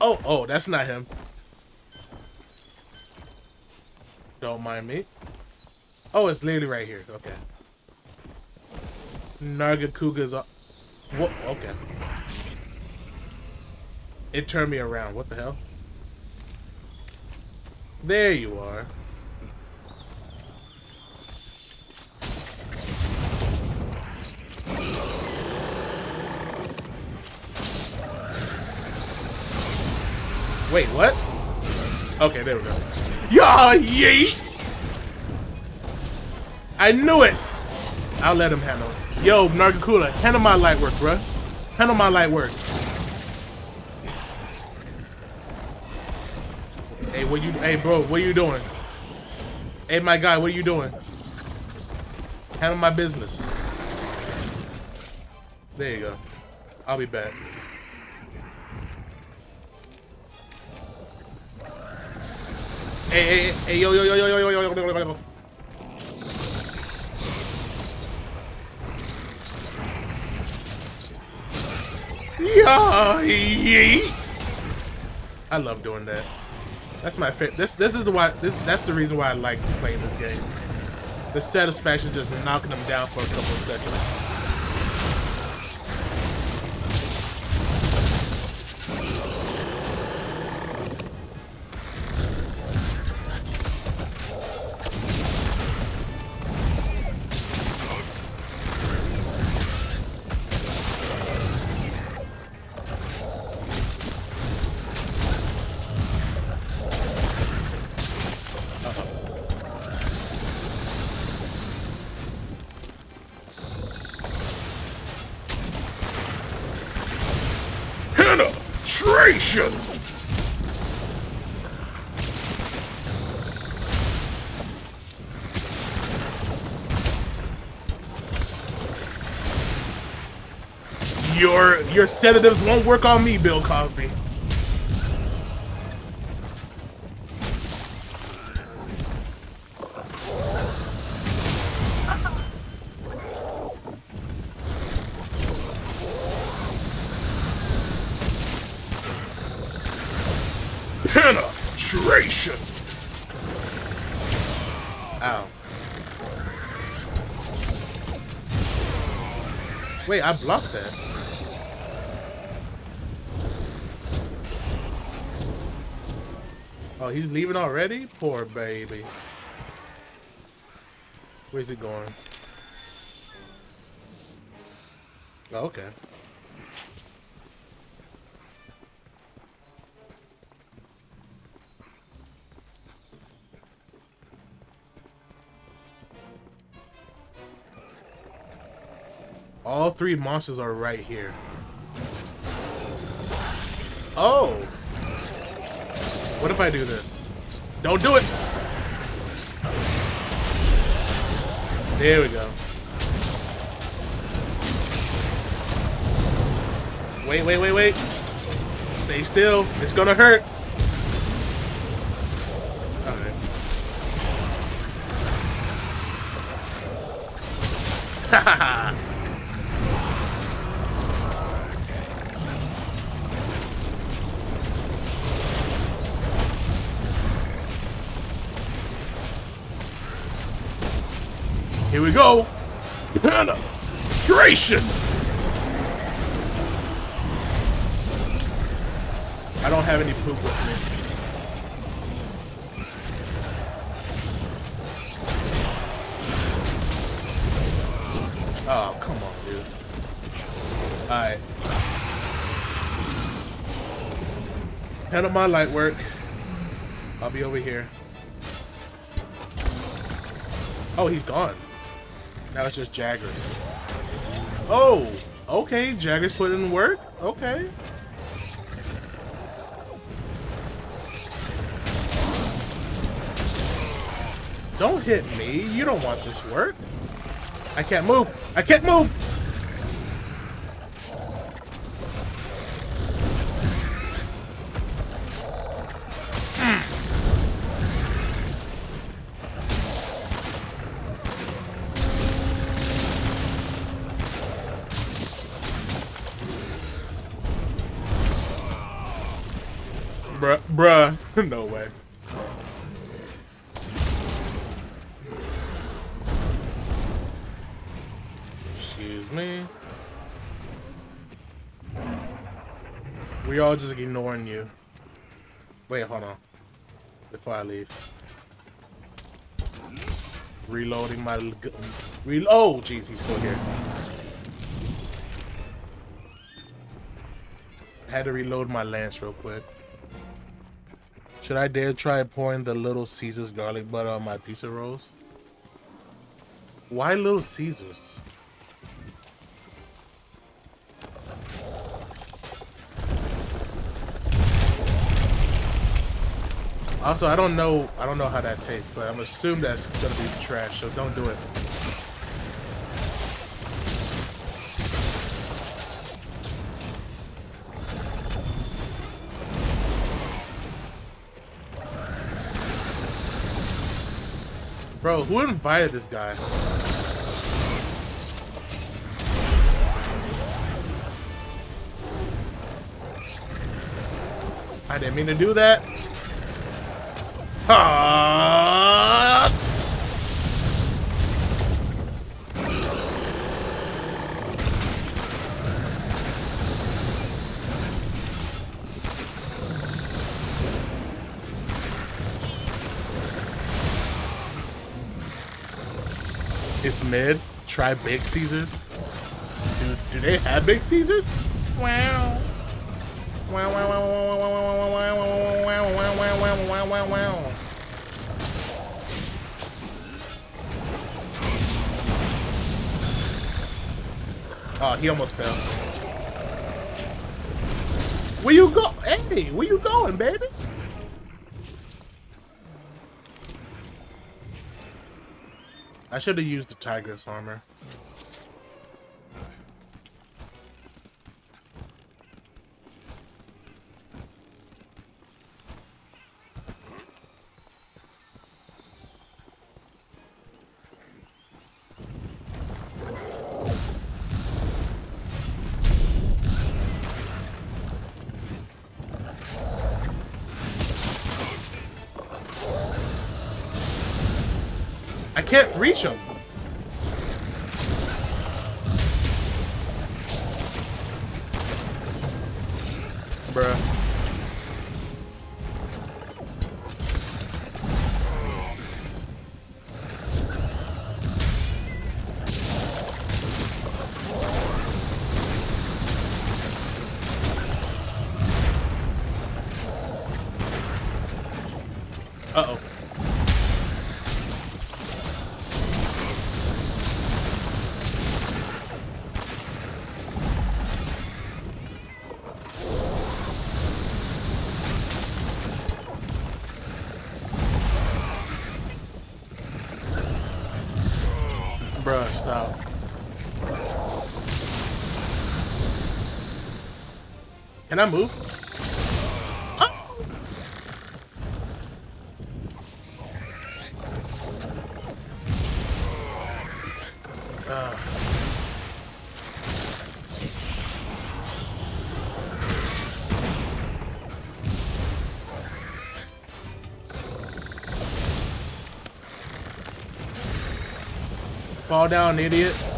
Oh, oh, that's not him. Don't mind me. Oh, it's literally right here. Okay. Nargacuga's up. What? Okay. It turned me around. What the hell? There you are. Wait, what? Okay, there we go. Yeah, yeet! I knew it! I'll let him handle it. Yo, Nargacuga, handle my light work, bruh. Handle my light work. Hey, what you, hey, bro, what are you doing? Hey, my guy, what are you doing? Handle my business. There you go. I'll be back. Hey, hey, hey, yo, yo, yo, yo, yo, yo, yo, yo, yo, yo. Yeah, I love doing that. That's my favorite. This this is the why this that's the reason why I like playing this game. The satisfaction just knocking them down for a couple of seconds. Your sedatives won't work on me, Bill Cosby. Penetration! Ow. Wait, I blocked that. Oh, he's leaving already? Poor baby. Where's he going? Oh, okay. All three monsters are right here. Oh! What if I do this? Don't do it! There we go. Wait, wait, wait, wait. Stay still. It's gonna hurt. Alright. Ha ha ha! Here we go. I don't have any poop with me. Oh, come on, dude. Alright. Handle my light work. I'll be over here. Oh, he's gone. Now it's just Jaggers. Oh, okay. Jaggers put in work. Okay. Don't hit me. You don't want this work. I can't move. I can't move. Reloading my... Re oh, jeez, he's still here. had to reload my lance real quick. Should I dare try pouring the Little Caesars garlic butter on my pizza rolls? Why Little Caesars? Also, I don't know. I don't know how that tastes, but I'm assuming that's gonna be trash. So don't do it. Bro, who invited this guy? I didn't mean to do that. It's mid. Try Big Caesars. Do, do they have Big Caesars? Wow. Oh, he almost fell. Where you go? Hey, where you going, baby? I should have used the Tigrex armor. Can't reach him. Can I move? Fall down, idiot.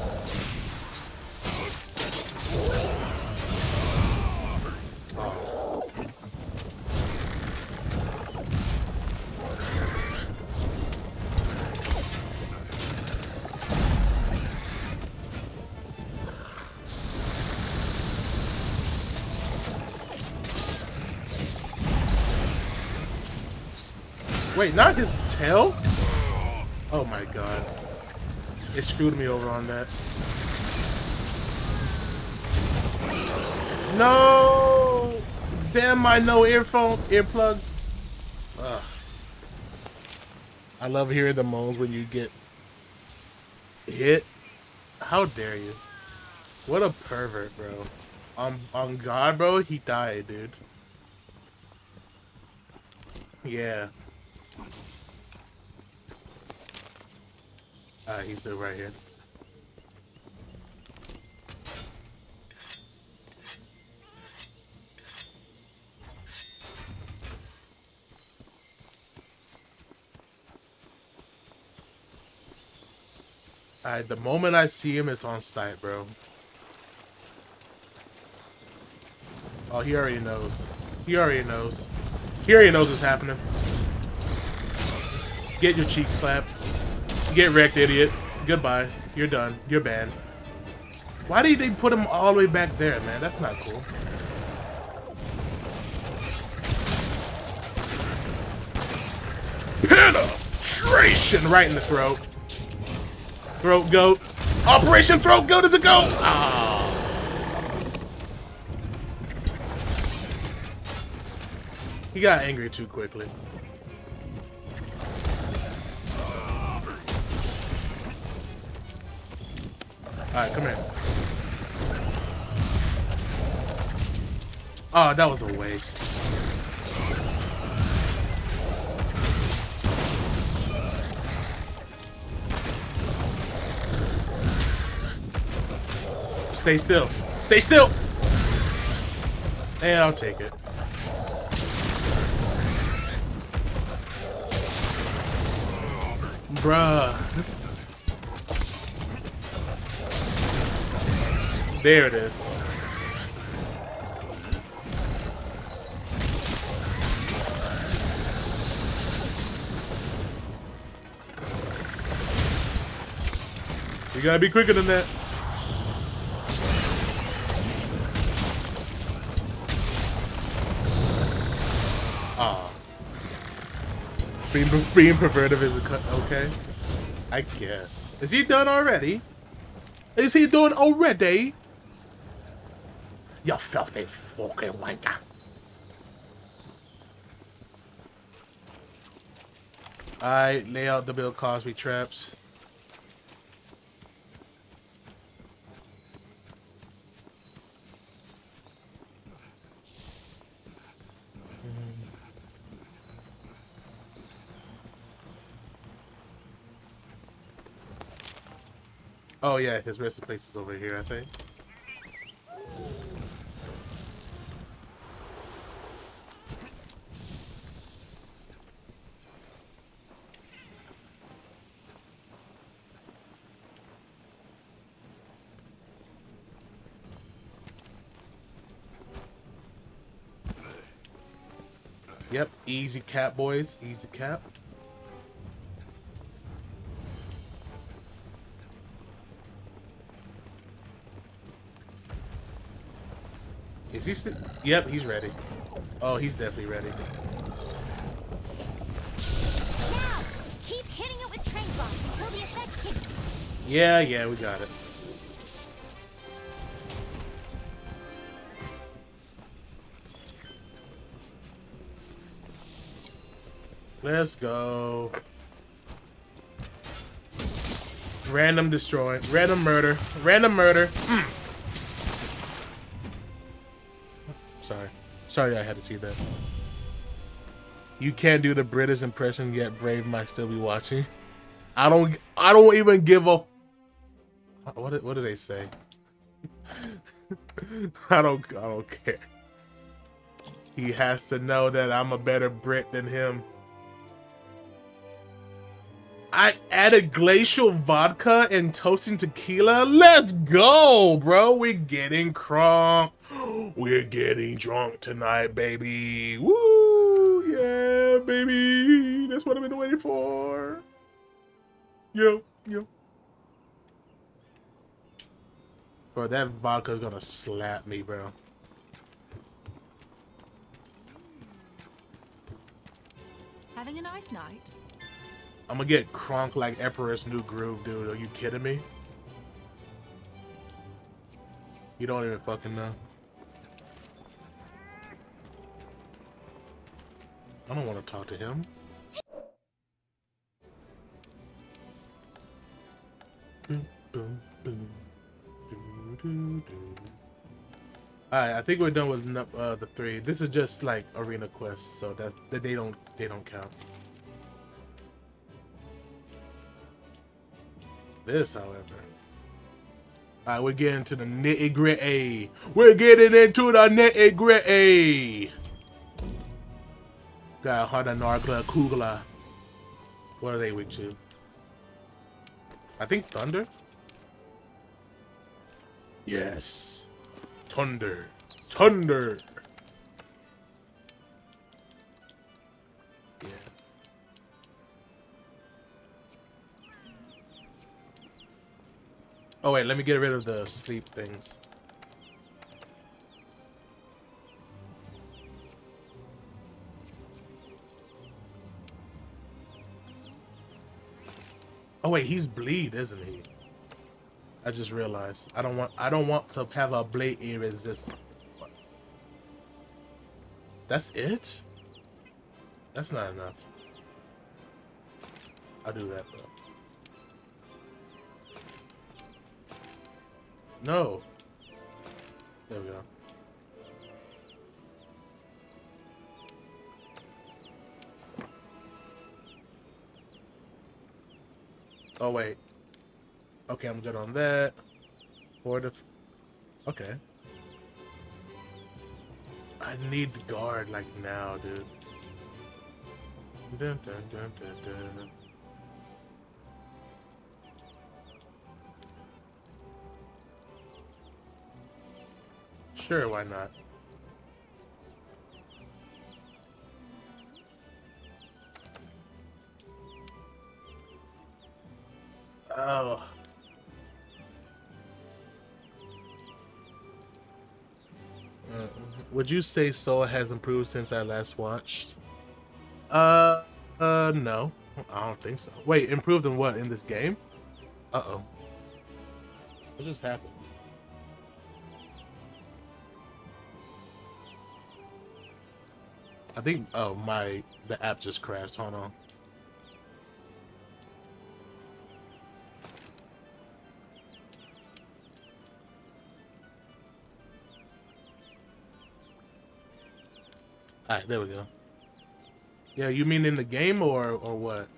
Wait, not his tail? Oh my god. It screwed me over on that. No! Damn my no earphone earplugs. Ugh. I love hearing the moans when you get hit. How dare you? What a pervert, bro. On on God, bro, he died, dude. Yeah. Uh, he's still right here. Alright, the moment I see him, it's on sight, bro. Oh, he already knows. He already knows. He already knows what's happening. Get your cheek clapped. Get wrecked, idiot. Goodbye. You're done. You're banned. Why did they put him all the way back there, man? That's not cool. Penetration right in the throat. Throat goat. Operation Throat Goat is a goat! Ah. He got angry too quickly. Alright, come here. Oh, that was a waste. Stay still. Stay still! Hey, I'll take it. Bruh. There it is. You gotta be quicker than that. Ah. Being, being perverted is a cut. Okay. I guess. Is he done already? Is he done already? you filthy fucking wanker. Alright, lay out the Bill Cosby traps. Oh yeah, his resting place is over here, I think. Easy cap, boys. Easy cap. Is he still? Yep, he's ready. Oh, he's definitely ready. Now, keep hitting it with train until the effect kicks. Yeah, yeah, we got it. Let's go. Random destroy. Random murder. Random murder. Mm. Sorry. Sorry I had to see that. You can't do the British impression yet Brave might still be watching. I don't I don't even give a what did, what do they say? I don't I don't care. He has to know that I'm a better Brit than him. I added glacial vodka and toasting tequila. Let's go, bro. We're getting crunk. We're getting drunk tonight, baby. Woo! Yeah, baby. That's what I've been waiting for. Yo, yo. Bro, that vodka's gonna slap me, bro. Having a nice night. I'm gonna get crunk like Emperor's New Groove, dude. Are you kidding me? You don't even fucking know. I don't want to talk to him. Alright, I think we're done with uh, the three. This is just like arena quests, so that they don't they don't count. This, however. Alright, we're getting to the nitty gritty. We're getting into the nitty gritty. Got Hada Nargla Kugla. What are they weak to? I think Thunder? Yes. Thunder. Thunder. Oh wait, let me get rid of the sleep things. Oh wait, he's bleed, isn't he? I just realized. I don't want I don't want to have a blade resist. That's it? That's not enough. I'll do that though. No. There we go. Oh wait. Okay, I'm good on that. For the Okay. I need the guard like now, dude. Dun, dun, dun, Sure, why not? Oh. Uh, would you say Soul has improved since I last watched? Uh, uh, no. I don't think so. Wait, improved in what? In this game? Uh-oh. What just happened? I think, oh, my, the app just crashed. Hold on. All right, there we go. Yeah, you mean in the game or or what?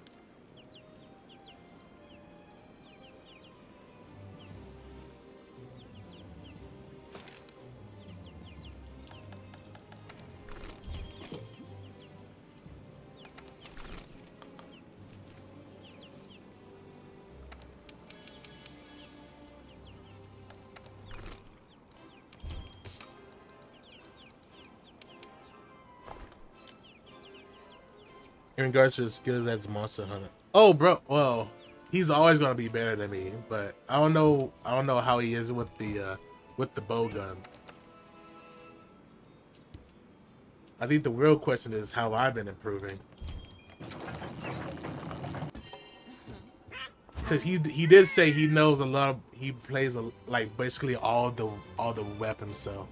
In regards to as good as Monster Hunter. Oh, bro. Well, he's always gonna be better than me, but I don't know. I don't know how he is with the uh, with the bow gun. I think the real question is how I've been improving. Because he he did say he knows a lot. Of, he plays a, like basically all the all the weapons. So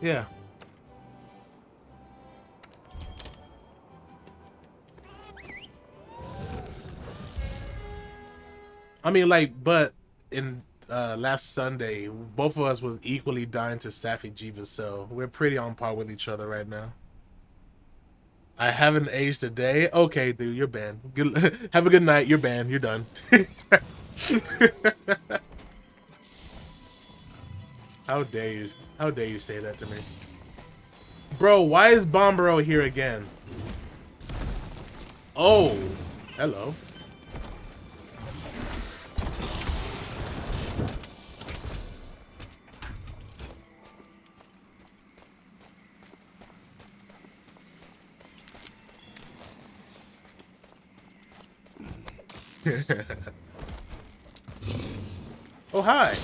yeah. I mean, like, but in uh, last Sunday, both of us was equally dying to Safi'jiva, so we're pretty on par with each other right now. I haven't aged a day. Okay, dude, you're banned. Good, have a good night. You're banned. You're done. How dare you? How dare you say that to me? Bro, why is Banbaro here again? Oh, hello. Oh, hi.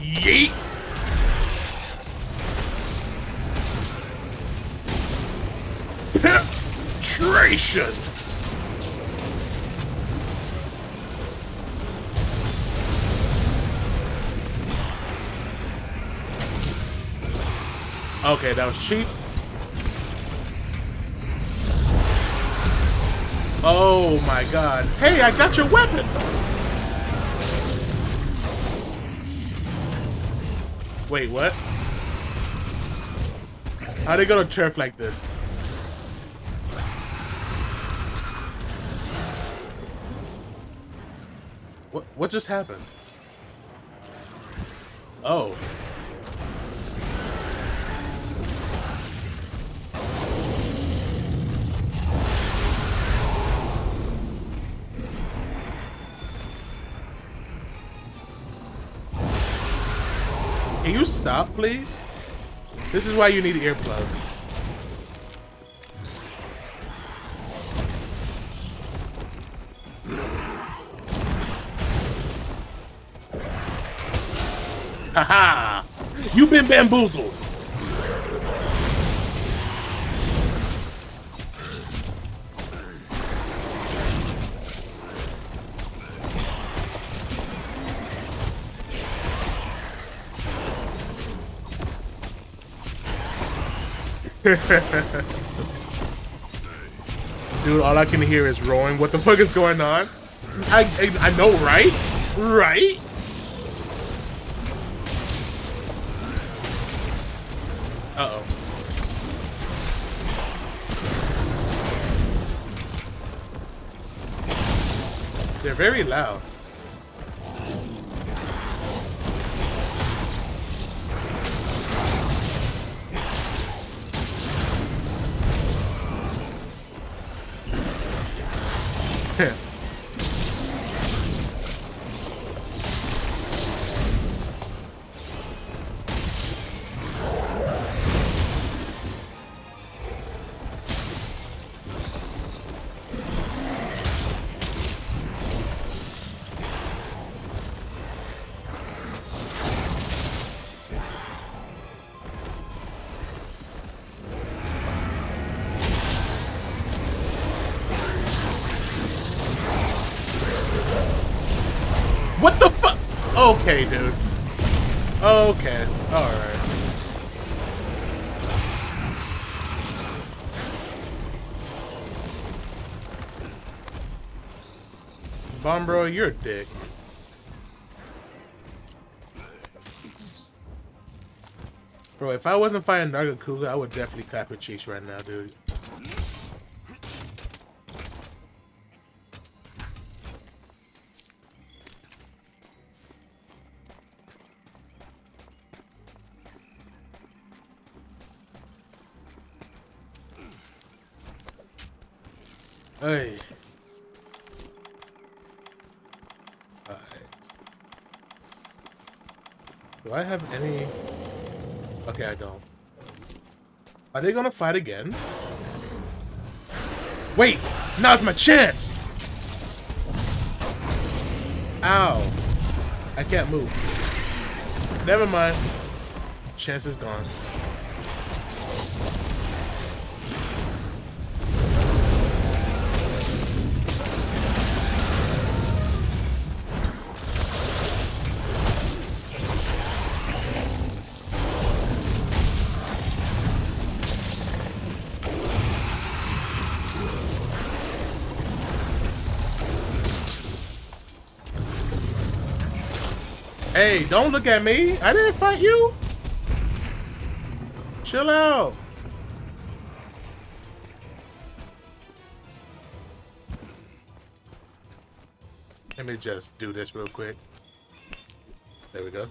Yeet. Penetration. Okay, that was cheap. Oh my god. Hey, I got your weapon! Wait, what? How they gonna turf like this? What what just happened? Oh. Can you stop, please? This is why you need earplugs. Haha! You've been bamboozled! Dude, all I can hear is roaring. What the fuck is going on? I, I, I know, right? Right? Uh-oh. They're very loud. Banbaro, you're a dick. Bro, if I wasn't fighting Nargacuga, I would definitely clap her cheeks right now, dude. They gonna fight again? Wait! Now's my chance! Ow. I can't move. Never mind. Chance is gone. Hey, don't look at me. I didn't fight you. Chill out. Let me just do this real quick. There we go.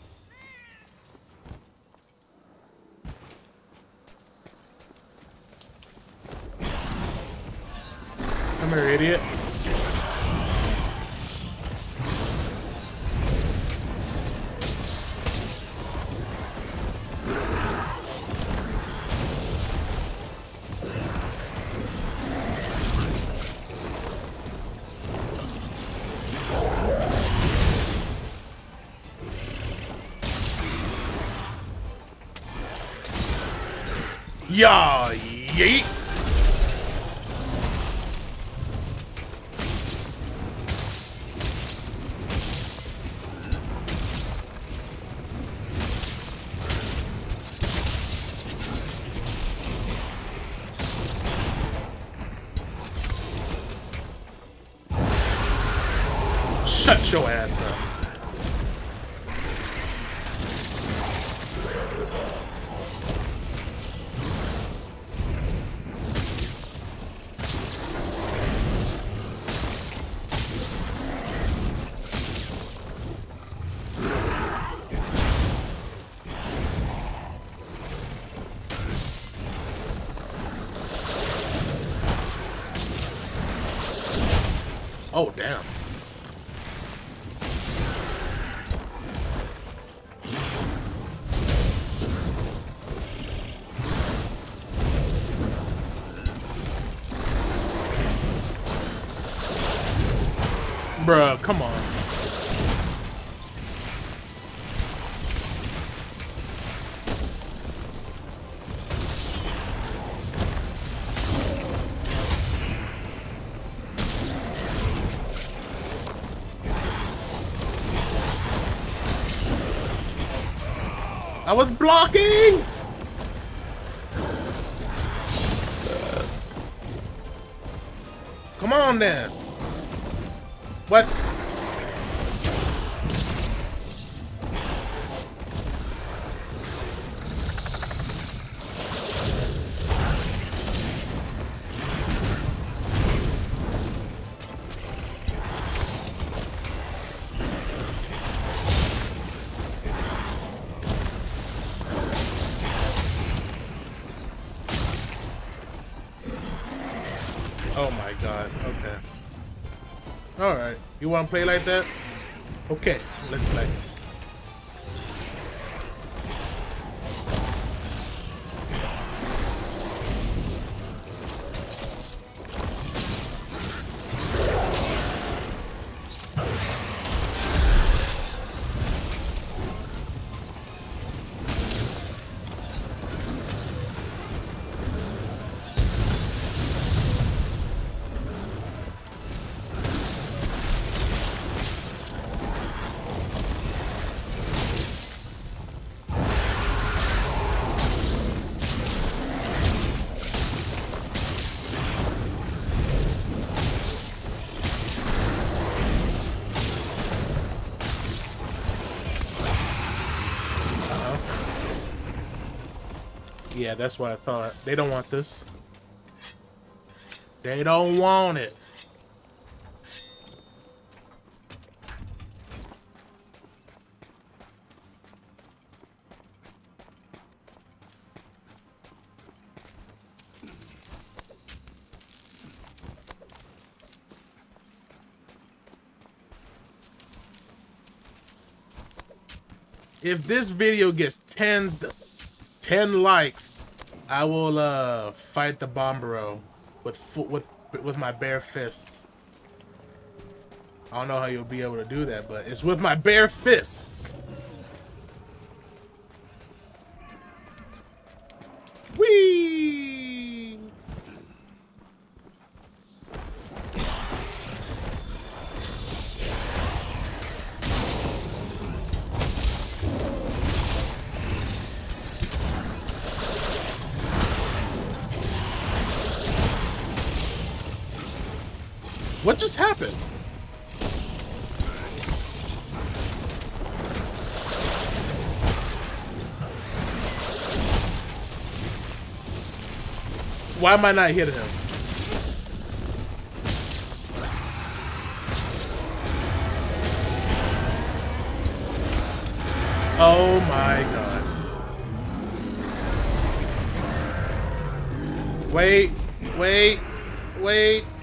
Come here, idiot. Shut your ass up. You wanna play like that? Okay, let's play. Yeah, that's what I thought. They don't want this. They don't want it. If this video gets 10, 10 likes, I will uh, fight the Banbaro with with with my bare fists. I don't know how you'll be able to do that, but it's with my bare fists. Why am I not hitting him? Oh my god. Wait, wait, wait.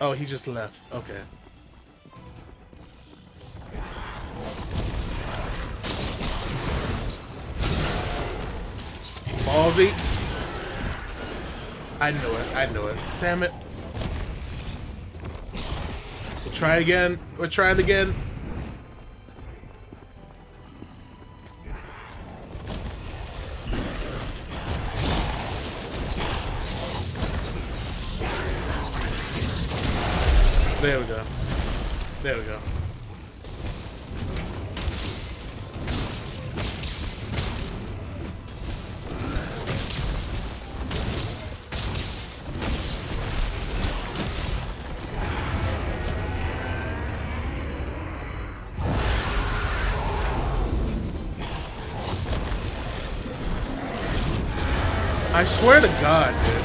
Oh, he just left. Okay. Ballsy. I knew it. I knew it. Damn it. We'll try again. We'll try it again. Swear to God, dude.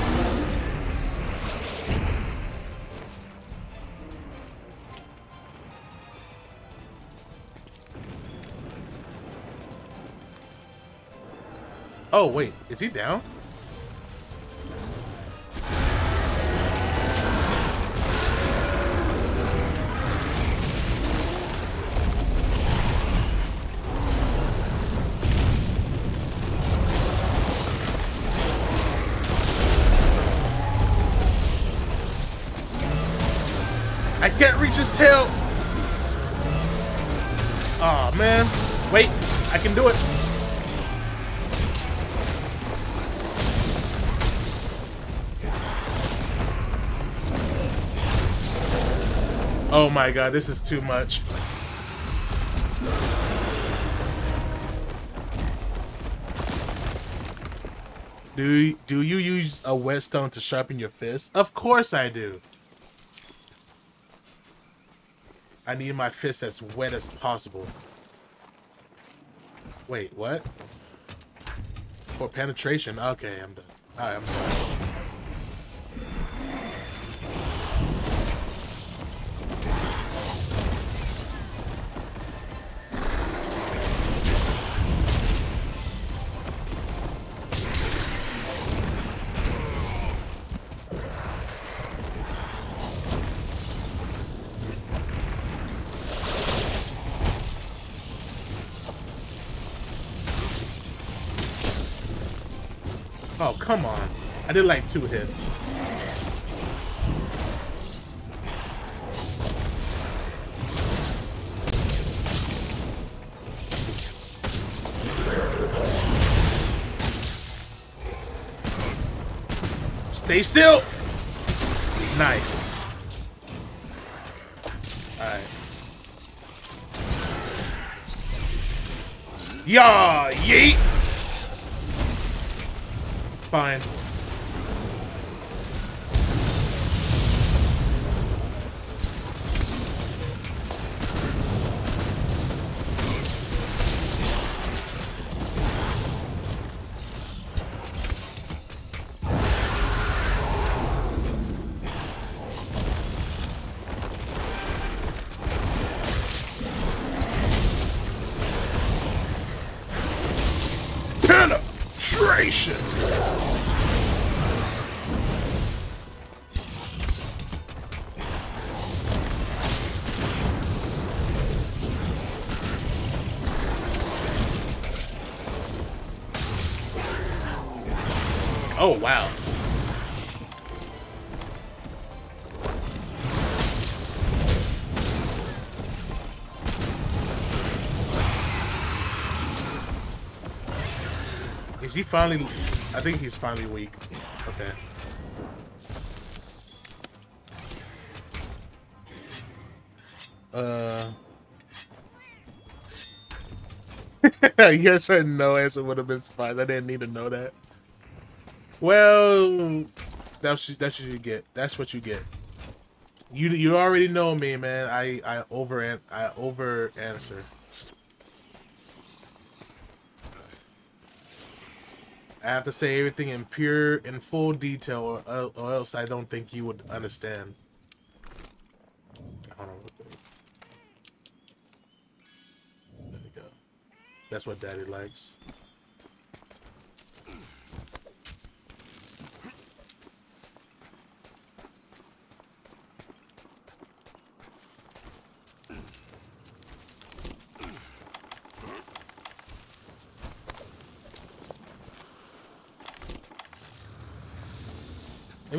Oh, wait. Is he down? I can do it. Oh my god, this is too much. Do, do you use a whetstone to sharpen your fist? Of course I do. I need my fist as wet as possible. Wait, what? For penetration? Okay, I'm done. Alright, I'm sorry. Come on. I did like two hits. Stay still. Nice. Alright. Yeah, yeet. Fine. Is he finally... I think he's finally weak. Okay. Uh... yes or no answer would have been fine. I didn't need to know that. Well, that's that's what you get. That's what you get. You you already know me, man. I I over I over answer. I have to say everything in pure, in full detail, or, or else I don't think you would understand. There we go. That's what Daddy likes.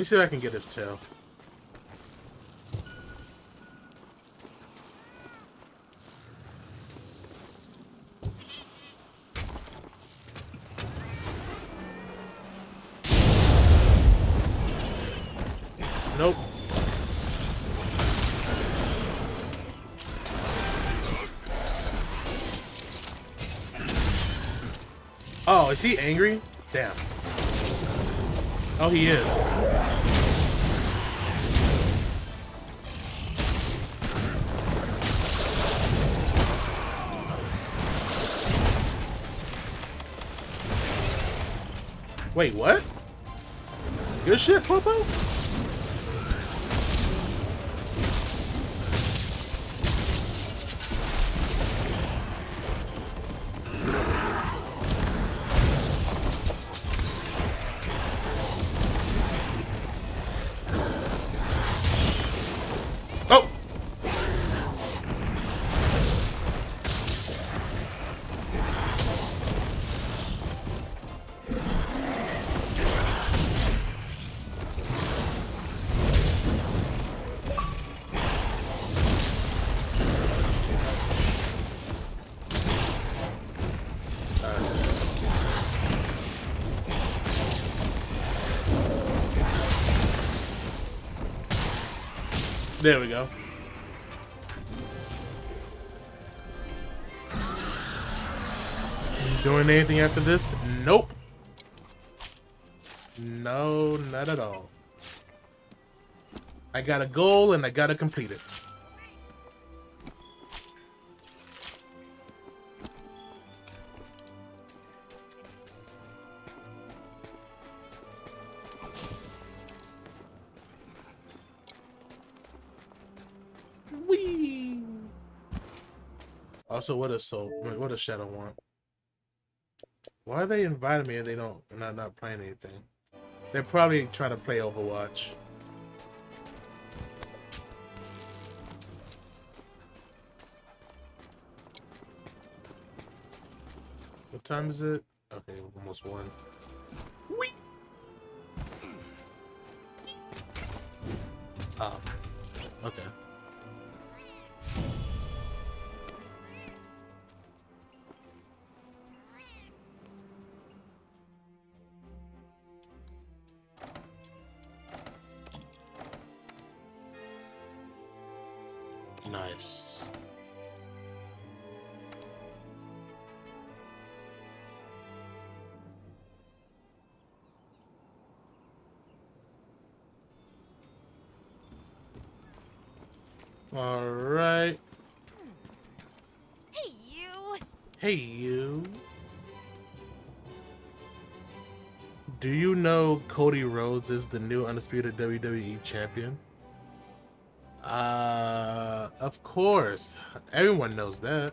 Me see if I can get his tail. Nope. Oh, is he angry? Damn. Oh, he is. Wait, what? Good shit, Popo? There we go. Doing anything after this? Nope. No, not at all. I got a goal and I gotta complete it. Also, what a soul? What a Shadow want? Why are they inviting me and they don't? Not not playing anything. They're probably trying to play Overwatch. What time is it? Okay, almost one. Whee! Oh. Ah, okay. Alright. Hey, you! Hey, you. Do you know Cody Rhodes is the new undisputed WWE champion? Uh, of course. Everyone knows that.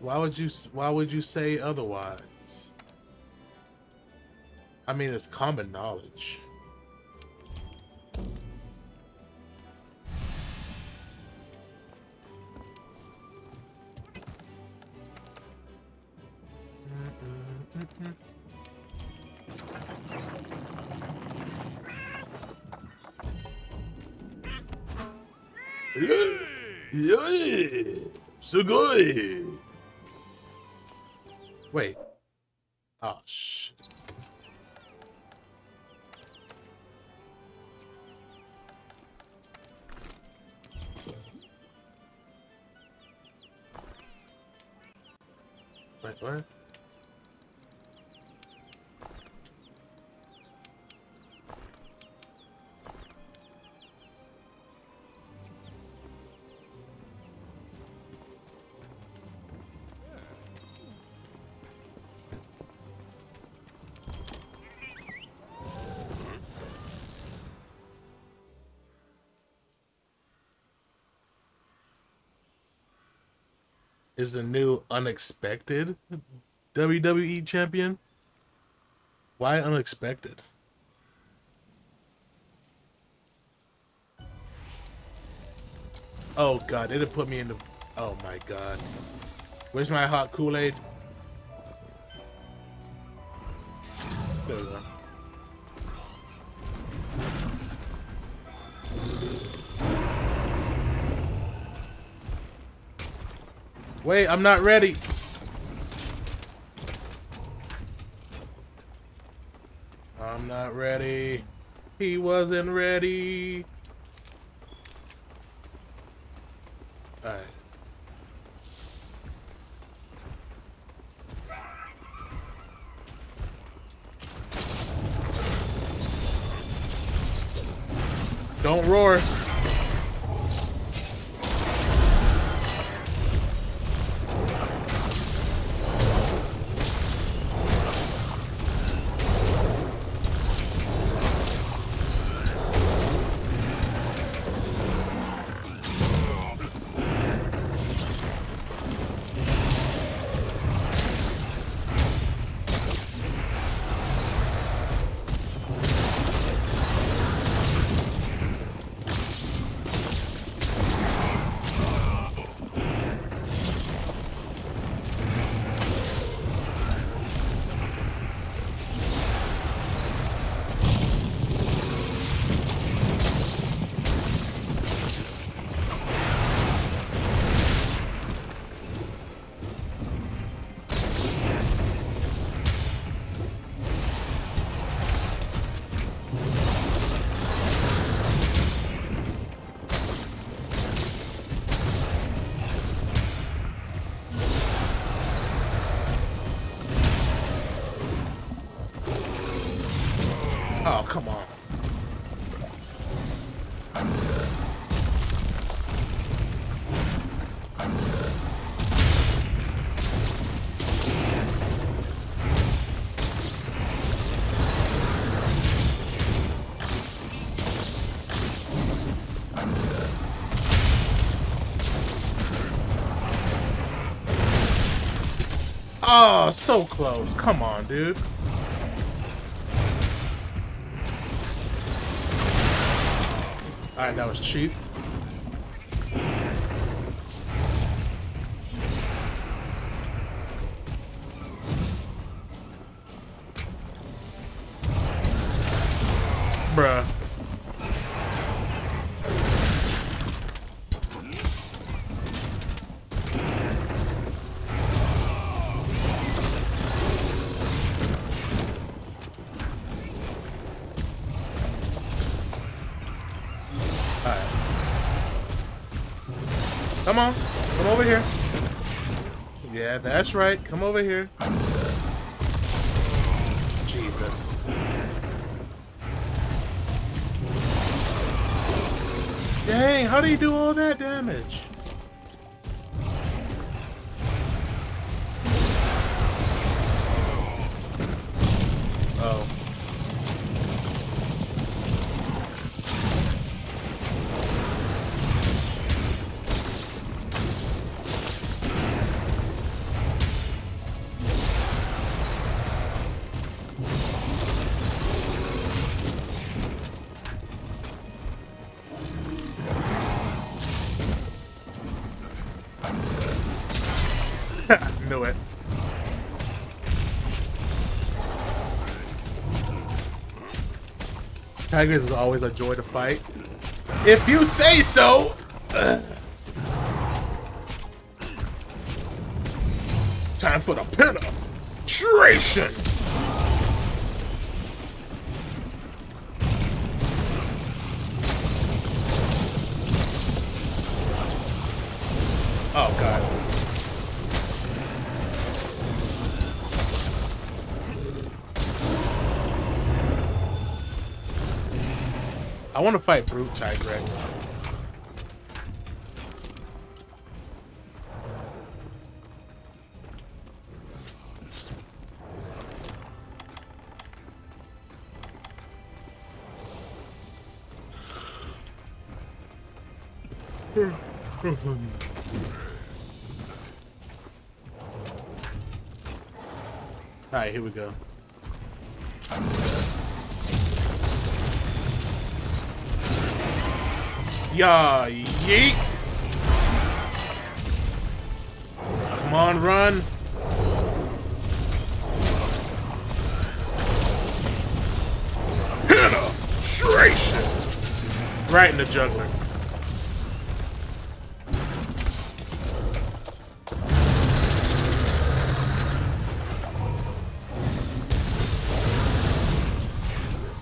Why would you why would you say otherwise? I mean, it's common knowledge. Sugoi. Wait. Is the new unexpected WWE champion. Why unexpected? Oh god, it'll put me in the. Oh my god. Where's my hot Kool-Aid? There I'm not ready. I'm not ready. He wasn't ready. Oh, so close. Come on, dude. Alright, that was cheap. On. Come over here. Yeah, that's right. Come over here. Jesus. Dang, how do you do all that damage? Tigrex is always a joy to fight. If you say so! Time for the want to fight Brute Tigrex. Alright, here we go. Yeah, yeet! Come on, run! Penetration! Right in the juggler.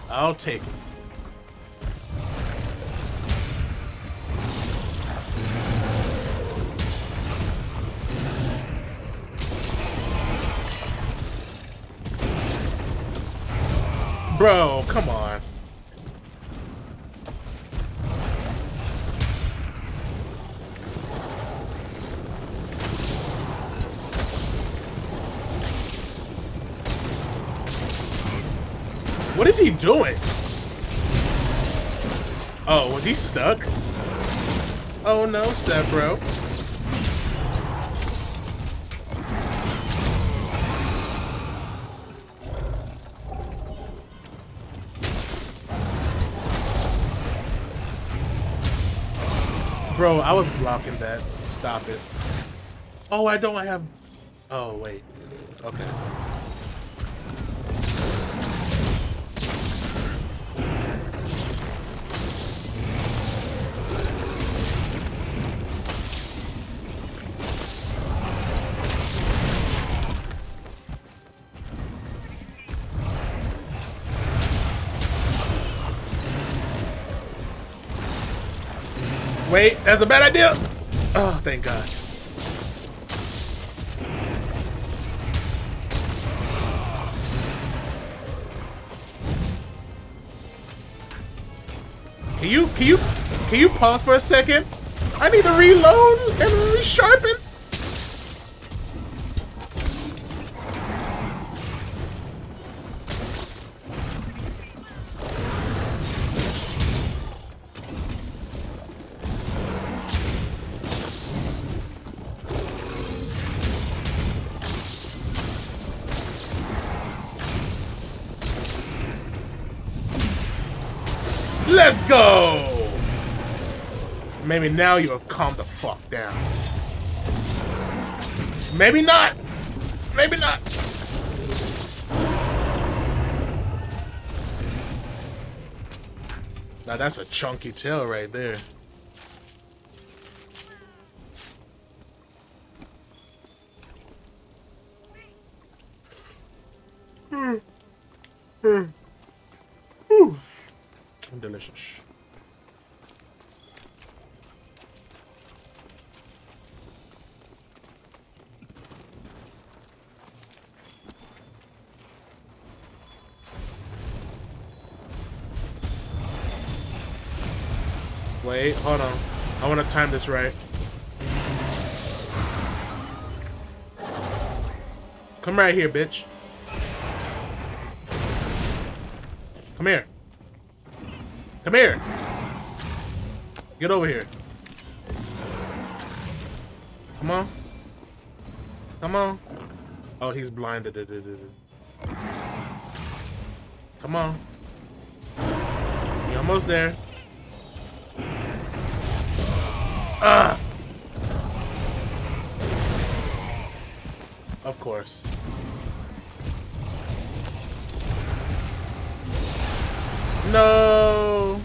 I'll take it. No, step bro. Bro, I was blocking that. Stop it. Oh, I don't have... Oh, wait. Okay. That's a bad idea. Oh, thank God. Can you can you can you pause for a second? I need to reload and resharpen. Let's go! Maybe now you'll calm the fuck down. Maybe not. Maybe not. Now that's a chunky tail right there. I want to time this right. Come right here, bitch. Come here. Come here. Get over here. Come on. Come on. Oh, he's blinded. Come on. You're almost there. Of course. No.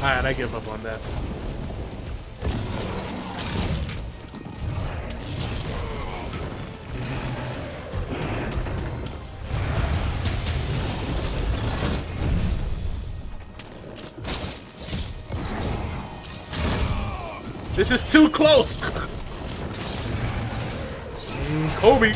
Alright, I give up on that. This is too close! Kobe!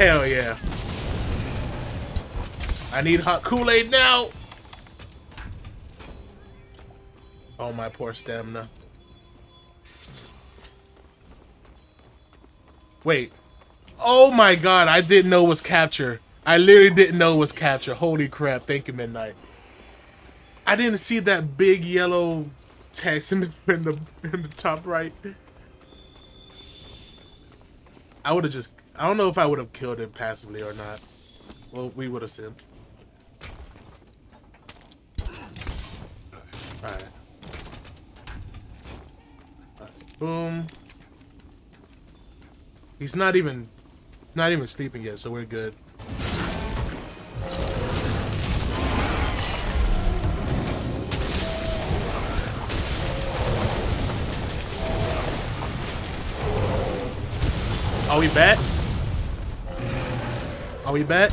Hell yeah. I need hot Kool-Aid now. Oh, my poor stamina. Wait. Oh my god, I didn't know it was capture. I literally didn't know it was capture. Holy crap. Thank you, Midnight. I didn't see that big yellow text in the in the, in the top right. I would have just I don't know if I would have killed him passively or not. Well, we would have seen. Alright. Alright. Boom. He's not even not even sleeping yet, so we're good. Are we back? Are we back?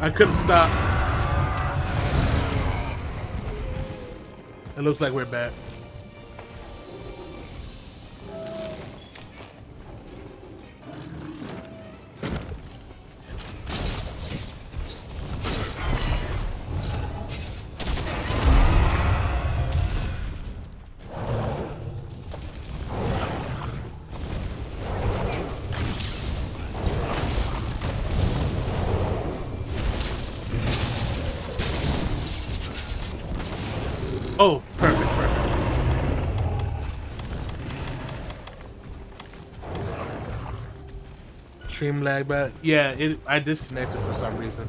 I couldn't stop. It looks like we're back. Lag back. Yeah, it I disconnected for some reason.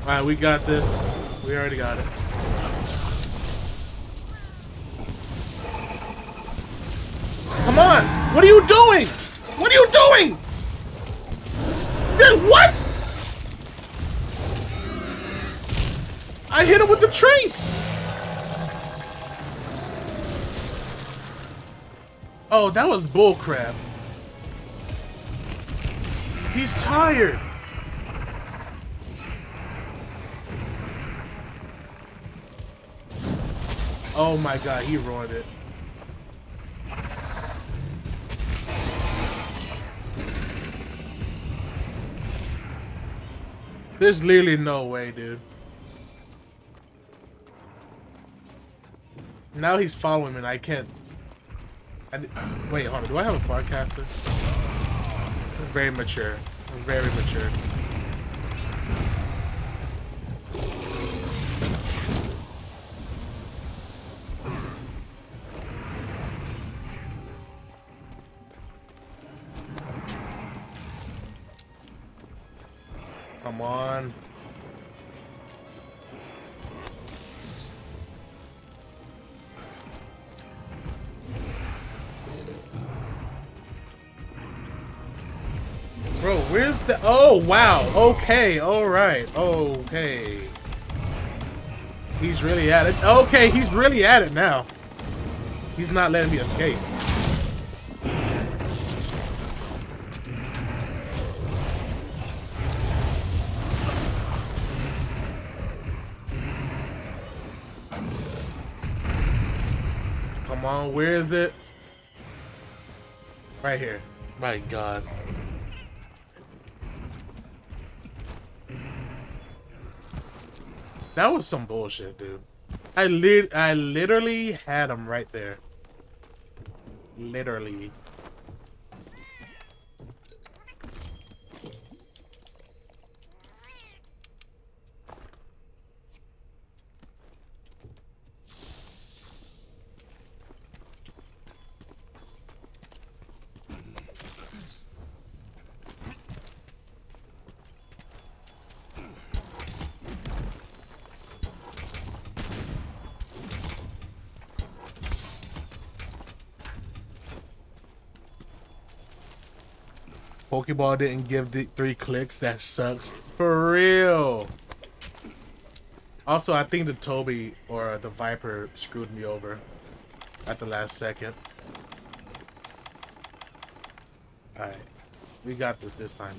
Alright, we got this. We already got it. Come on! What are you doing? What are you doing? Then what? I hit him with the train! Oh, that was bullcrap. He's tired. Oh my god, he ruined it. There's literally no way, dude. Now he's following me and I can't... I, wait, hold on. Do I have a farcaster? Very mature. Very mature. Oh, wow. Okay, alright. Okay. He's really at it. Okay, he's really at it now. He's not letting me escape. Come on, where is it? Right here. My god. That was some bullshit, dude. I lit I literally had him right there. Literally. Pokeball didn't give the three clicks. That sucks. For real. Also, I think the Toby or the Viper screwed me over at the last second. Alright. We got this this time.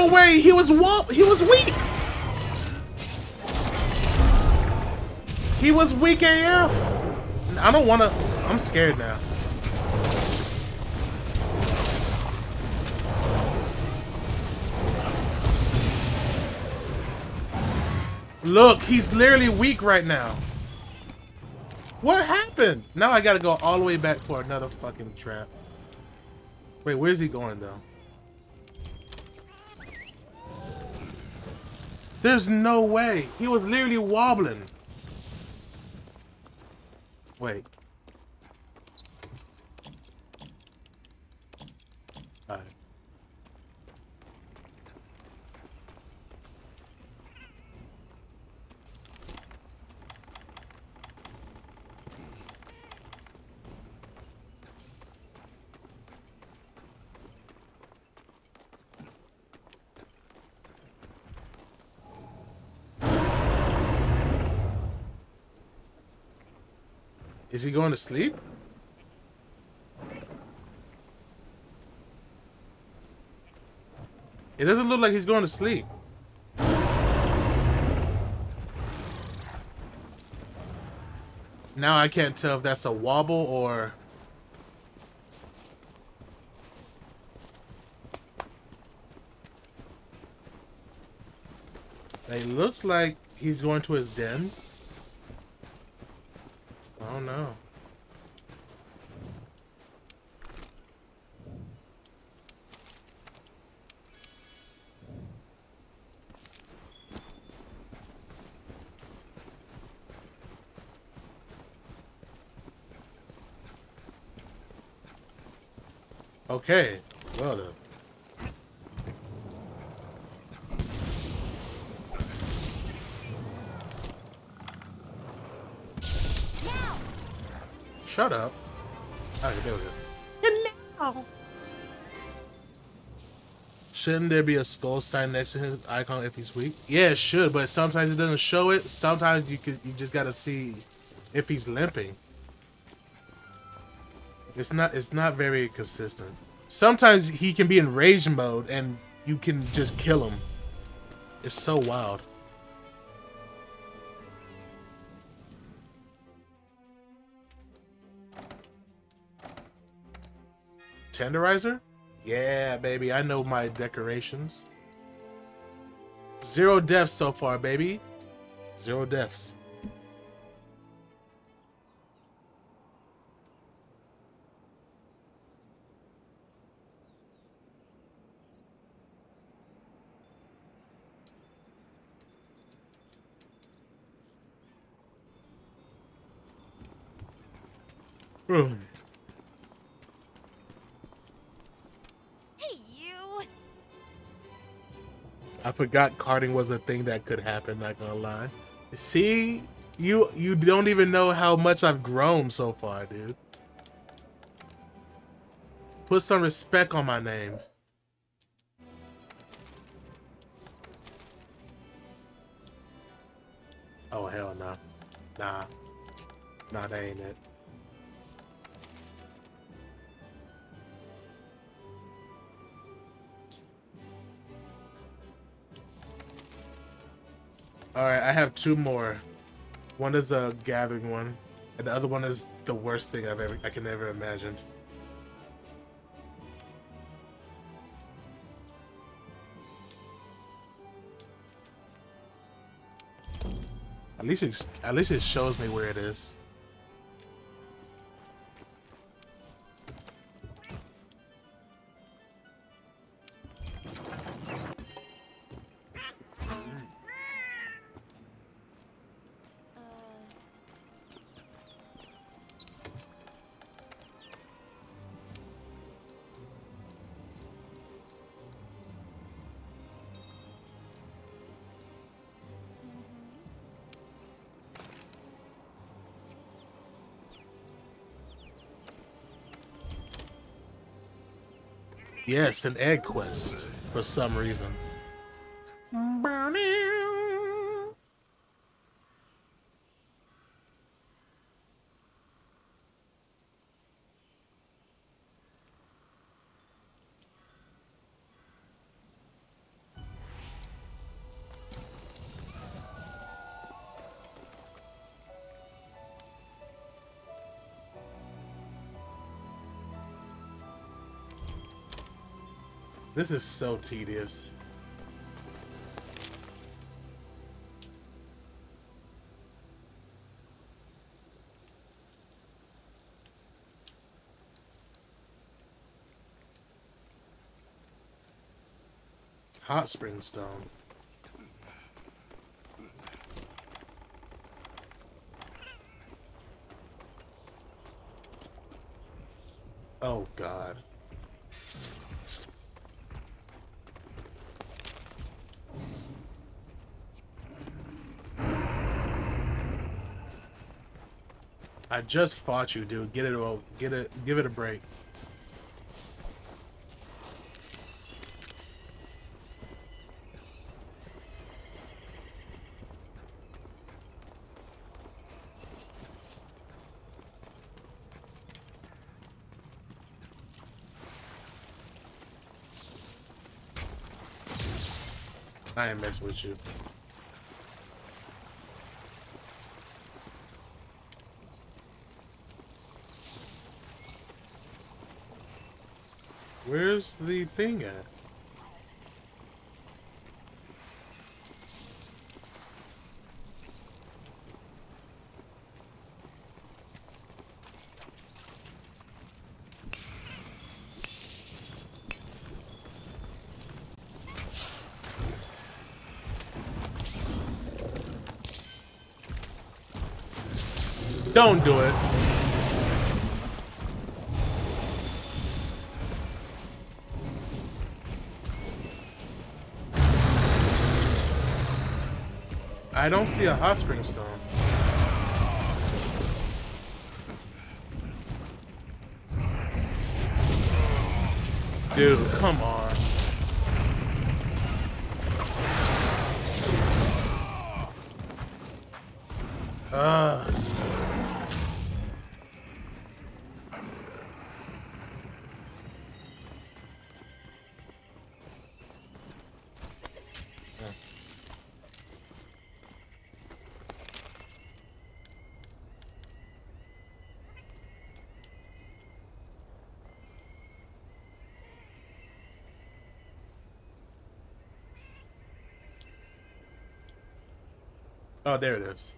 No way he was womp. He was weak. He was weak AF. I don't want to. I'm scared now. Look, he's literally weak right now. What happened? Now I gotta go all the way back for another fucking trap. Wait, where's he going though? There's no way. He was literally wobbling. Wait. Is he going to sleep? It doesn't look like he's going to sleep. Now I can't tell if that's a wobble or... It looks like he's going to his den. Oh. Okay, well then. Shut up. Okay, there we go. Hello. Shouldn't there be a skull sign next to his icon if he's weak? Yeah, it should, but sometimes it doesn't show it. Sometimes you could you just gotta see if he's limping. It's not it's not very consistent. Sometimes he can be in rage mode and you can just kill him. It's so wild. tenderizer? Yeah, baby, I know my decorations. Zero deaths so far, baby. Zero deaths. Boom. I forgot carting was a thing that could happen, not gonna lie. See, you you don't even know how much I've grown so far, dude. Put some respect on my name. Oh hell no. Nah. Nah, that ain't it. Alright, I have two more. One is a gathering one, and the other one is the worst thing I've ever I can ever imagine. At least it, at least it shows me where it is. Yes, an egg quest for some reason. This is so tedious. Hot spring stone. Oh god. I just fought you, dude. Get it, all. get it, give it a break. I ain't messing with you. Where's the thing at? Don't do it. I don't see a hot spring stone. Dude, come on. Ugh. Oh, there it is.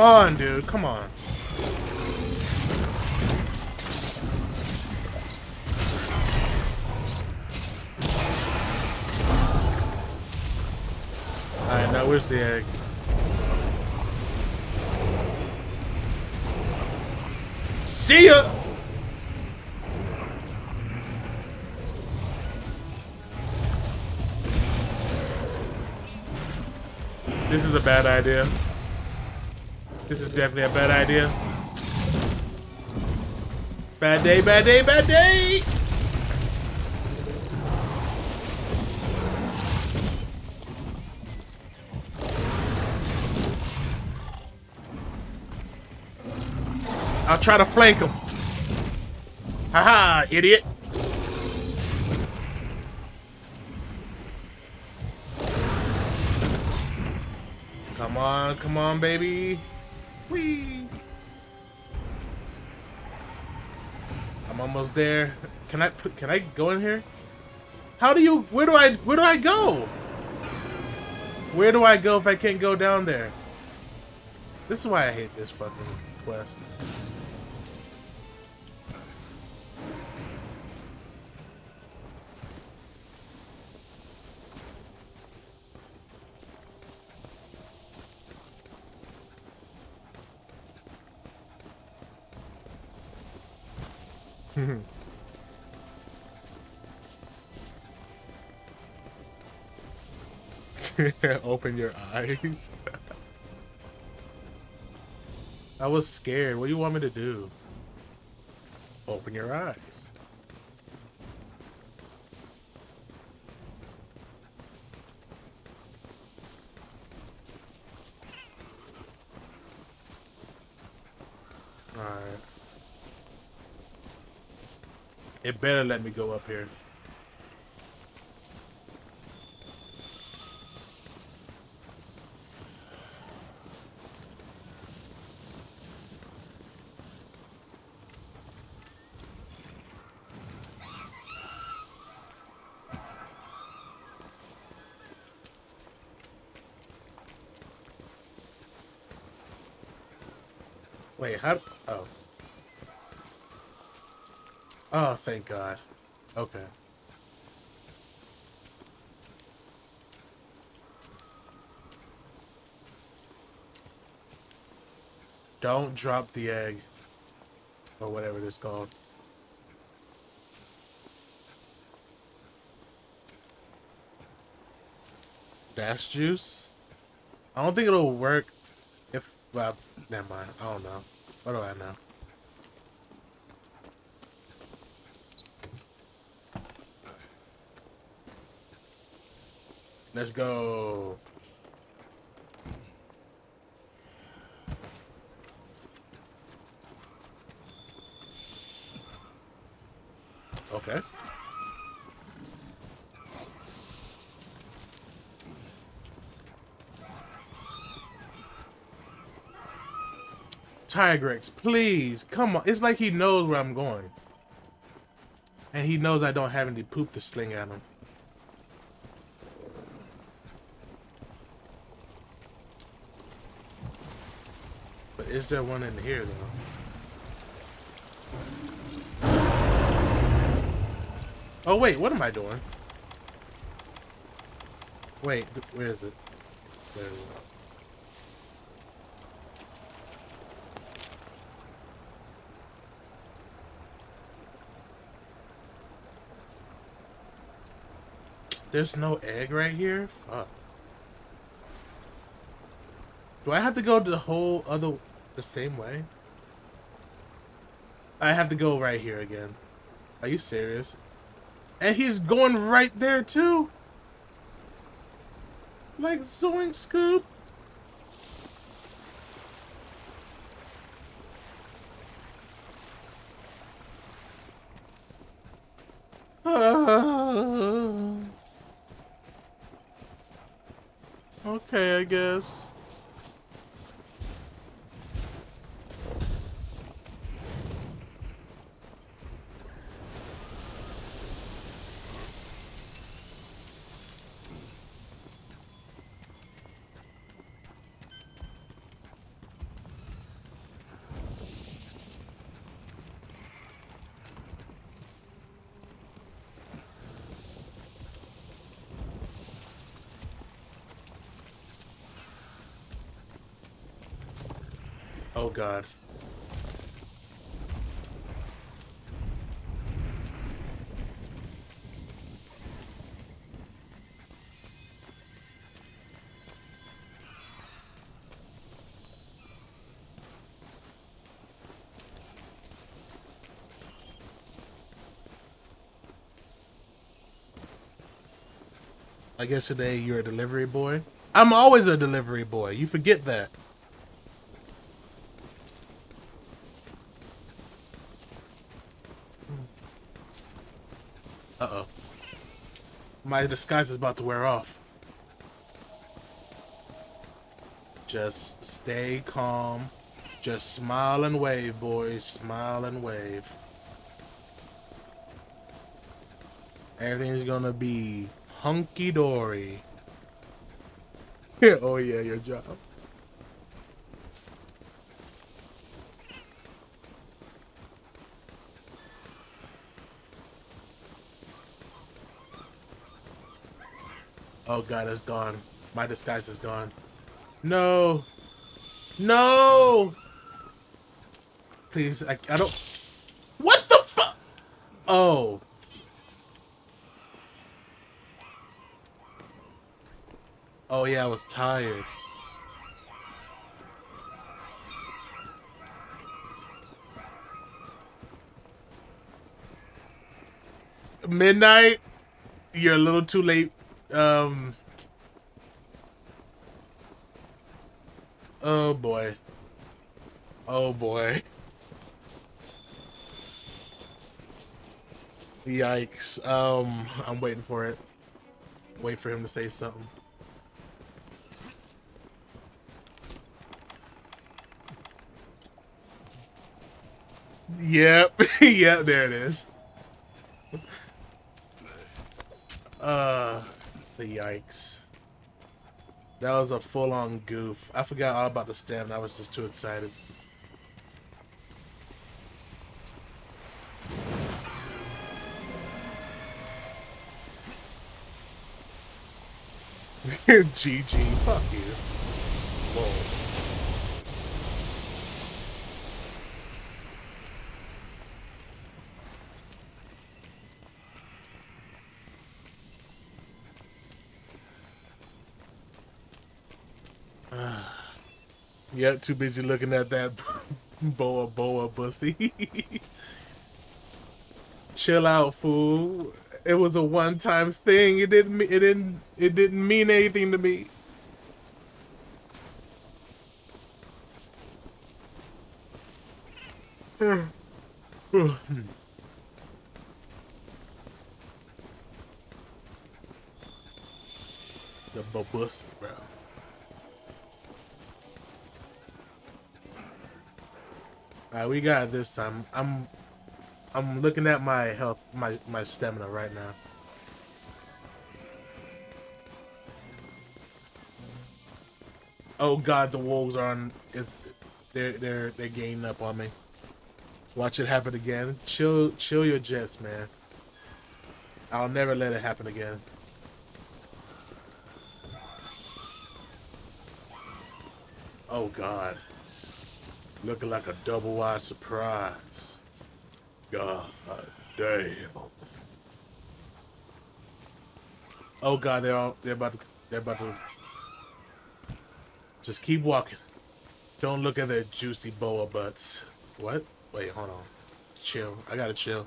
Come on, dude. Come on. Alright, now where's the egg? See ya! This is a bad idea. This is definitely a bad idea. Bad day, bad day, bad day! I'll try to flank him. Haha, -ha, idiot. Come on, come on, baby. There. Can I put, can I go in here? How do you, where do I, where do I go? Where do I go if I can't go down there? This is why I hate this fucking quest. I was scared. What do you want me to do? Open your eyes. Alright. It better let me go up here. Wait, how? Oh. Oh, thank God. Okay. Don't drop the egg. Or whatever it is called. Dash juice? I don't think it'll work if... Well, never mind. I don't know. What do I know? Let's go. Okay. Tigrex, please, come on. It's like he knows where I'm going. And he knows I don't have any poop to sling at him. There one in here, though? Oh, wait, what am I doing? Wait, where is it? There it is. There's no egg right here? Fuck. Do I have to go to the whole other... the same way? I have to go right here again. Are you serious? And he's going right there too? Like Zoink Scoop? okay, I guess. Oh god. I guess today you're a delivery boy. I'm always a delivery boy. You forget that. My disguise is about to wear off. Just stay calm. Just smile and wave, boys. Smile and wave. Everything's gonna be hunky-dory. oh yeah, your job. God, it's gone. My disguise is gone. No. No! Please, I, I don't... What the fuck? Oh. Oh yeah, I was tired. Midnight, you're a little too late. Um. Oh boy. Oh boy. Yikes. Um, I'm waiting for it. Wait for him to say something. Yep. yep, there it is. Uh, the yikes. That was a full-on goof. I forgot all about the stamina. I was just too excited. GG. Fuck you. Whoa. Yep, too busy looking at that Boaboa bussy. Chill out, fool. It was a one-time thing. It didn't. It didn't. It didn't mean anything to me. the pussy, bro. Alright, we got this time. I'm I'm looking at my health, my my stamina right now. Oh god, the wolves are on is they're they're they're gaining up on me. Watch it happen again. Chill chill your jets, man. I'll never let it happen again. Oh god. Looking like a double wide surprise. God damn. Oh god, they're all they're about to they're about to just keep walking. Don't look at their juicy boa butts. What? Wait, hold on. Chill. I gotta chill.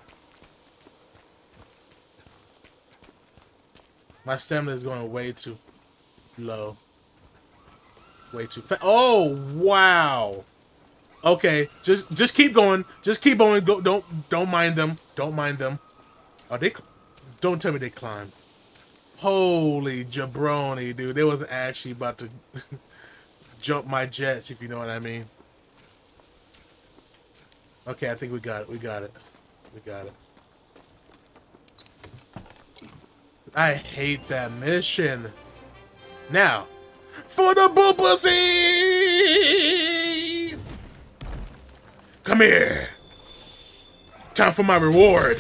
My stamina is going way too low. Way too fast. Oh, wow. Okay, just just keep going. Just keep going. Go. Don't don't mind them. Don't mind them. Oh, they. Don't tell me they climbed. Holy jabroni, dude! They was actually about to jump my jets, if you know what I mean. Okay, I think we got it. We got it. We got it. I hate that mission. Now, for the boopacy! Come here. Time for my reward.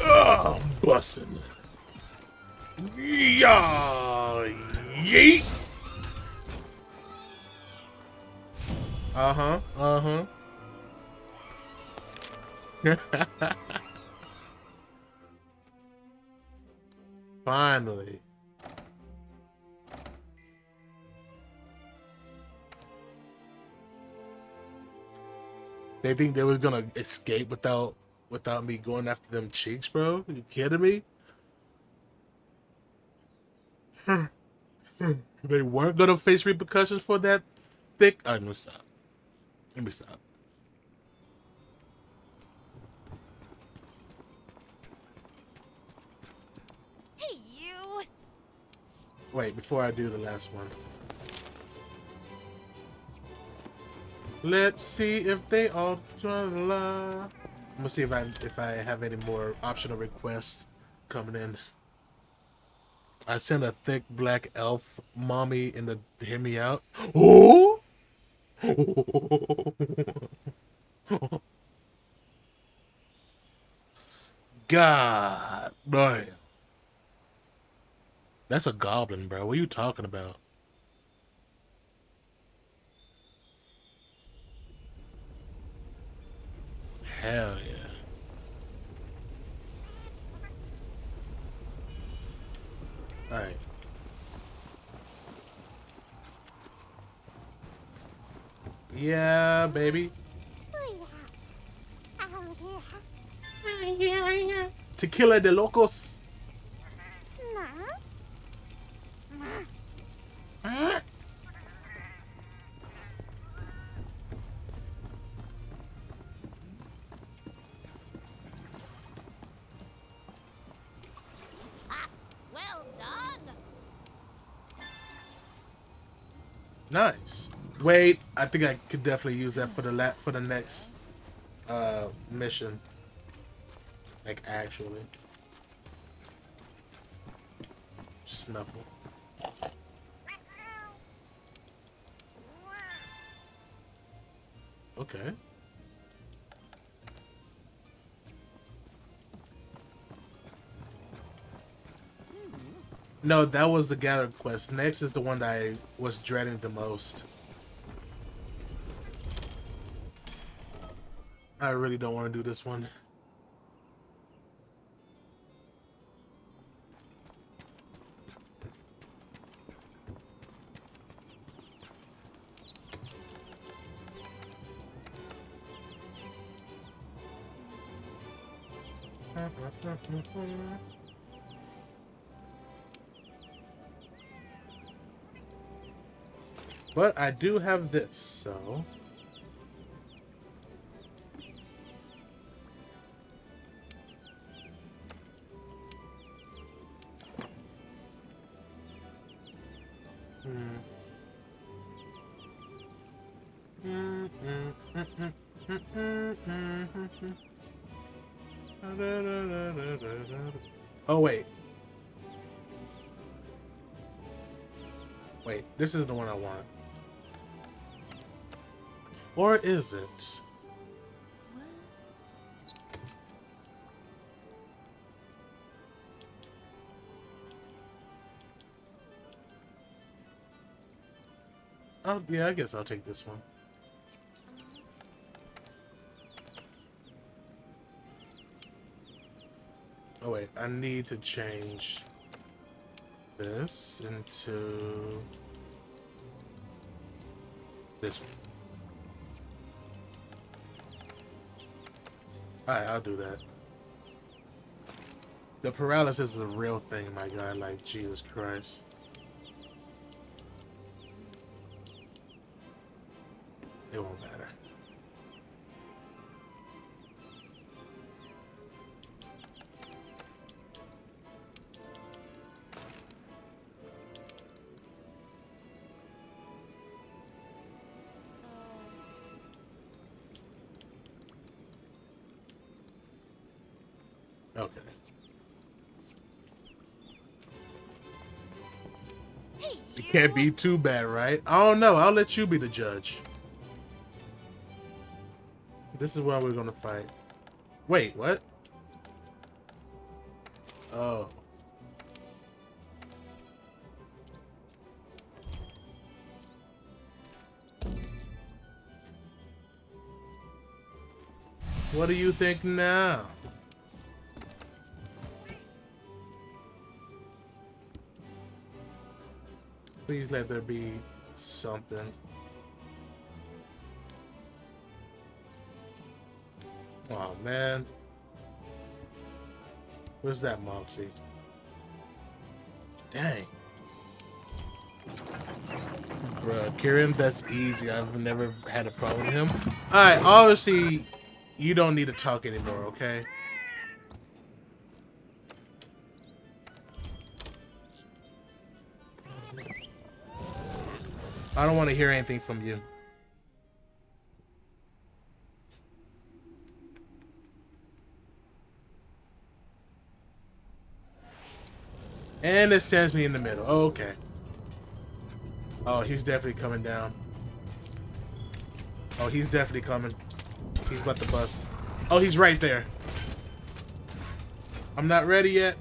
Oh, I'm busting. Yeah, yeet. Uh-huh. Uh-huh. Finally. They think they was gonna escape without without me going after them cheeks, bro? you kidding me? they weren't gonna face repercussions for that thick. Alright, let me stop. Let me stop. Hey, you! Wait, before I do the last one. Let's see if they all I'm gonna see if I if I have any more optional requests coming in. I sent a thick black elf mommy in the hear me out. Oh! God damn. That's a goblin, bro. What are you talking about? Hell yeah. Alright. Yeah, baby. Tequila de locos. Nice. Wait, I think I could definitely use that for the la for the next uh mission. Like actually. Snuffle. Okay. No, that was the gather quest. Next is the one that I was dreading the most. I really don't want to do this one. But I do have this, so... Hmm. Oh, wait. Wait, this is the one I want. Or is it? Oh, yeah, I guess I'll take this one. Oh wait, I need to change this into this one. Alright, I'll do that. The paralysis is a real thing, my guy, like Jesus Christ. Can't be too bad, right? I don't know. I'll let you be the judge. This is where we're gonna fight. Wait, what? Oh. What do you think now? Please let there be something. Oh man. Where's that Moxie? Dang. Bruh, Kieran, that's easy. I've never had a problem with him. Alright, obviously, you don't need to talk anymore, okay? I don't want to hear anything from you. And it sends me in the middle. okay. Oh, he's definitely coming down. Oh, he's definitely coming. He's about to bust. Oh, he's right there. I'm not ready yet.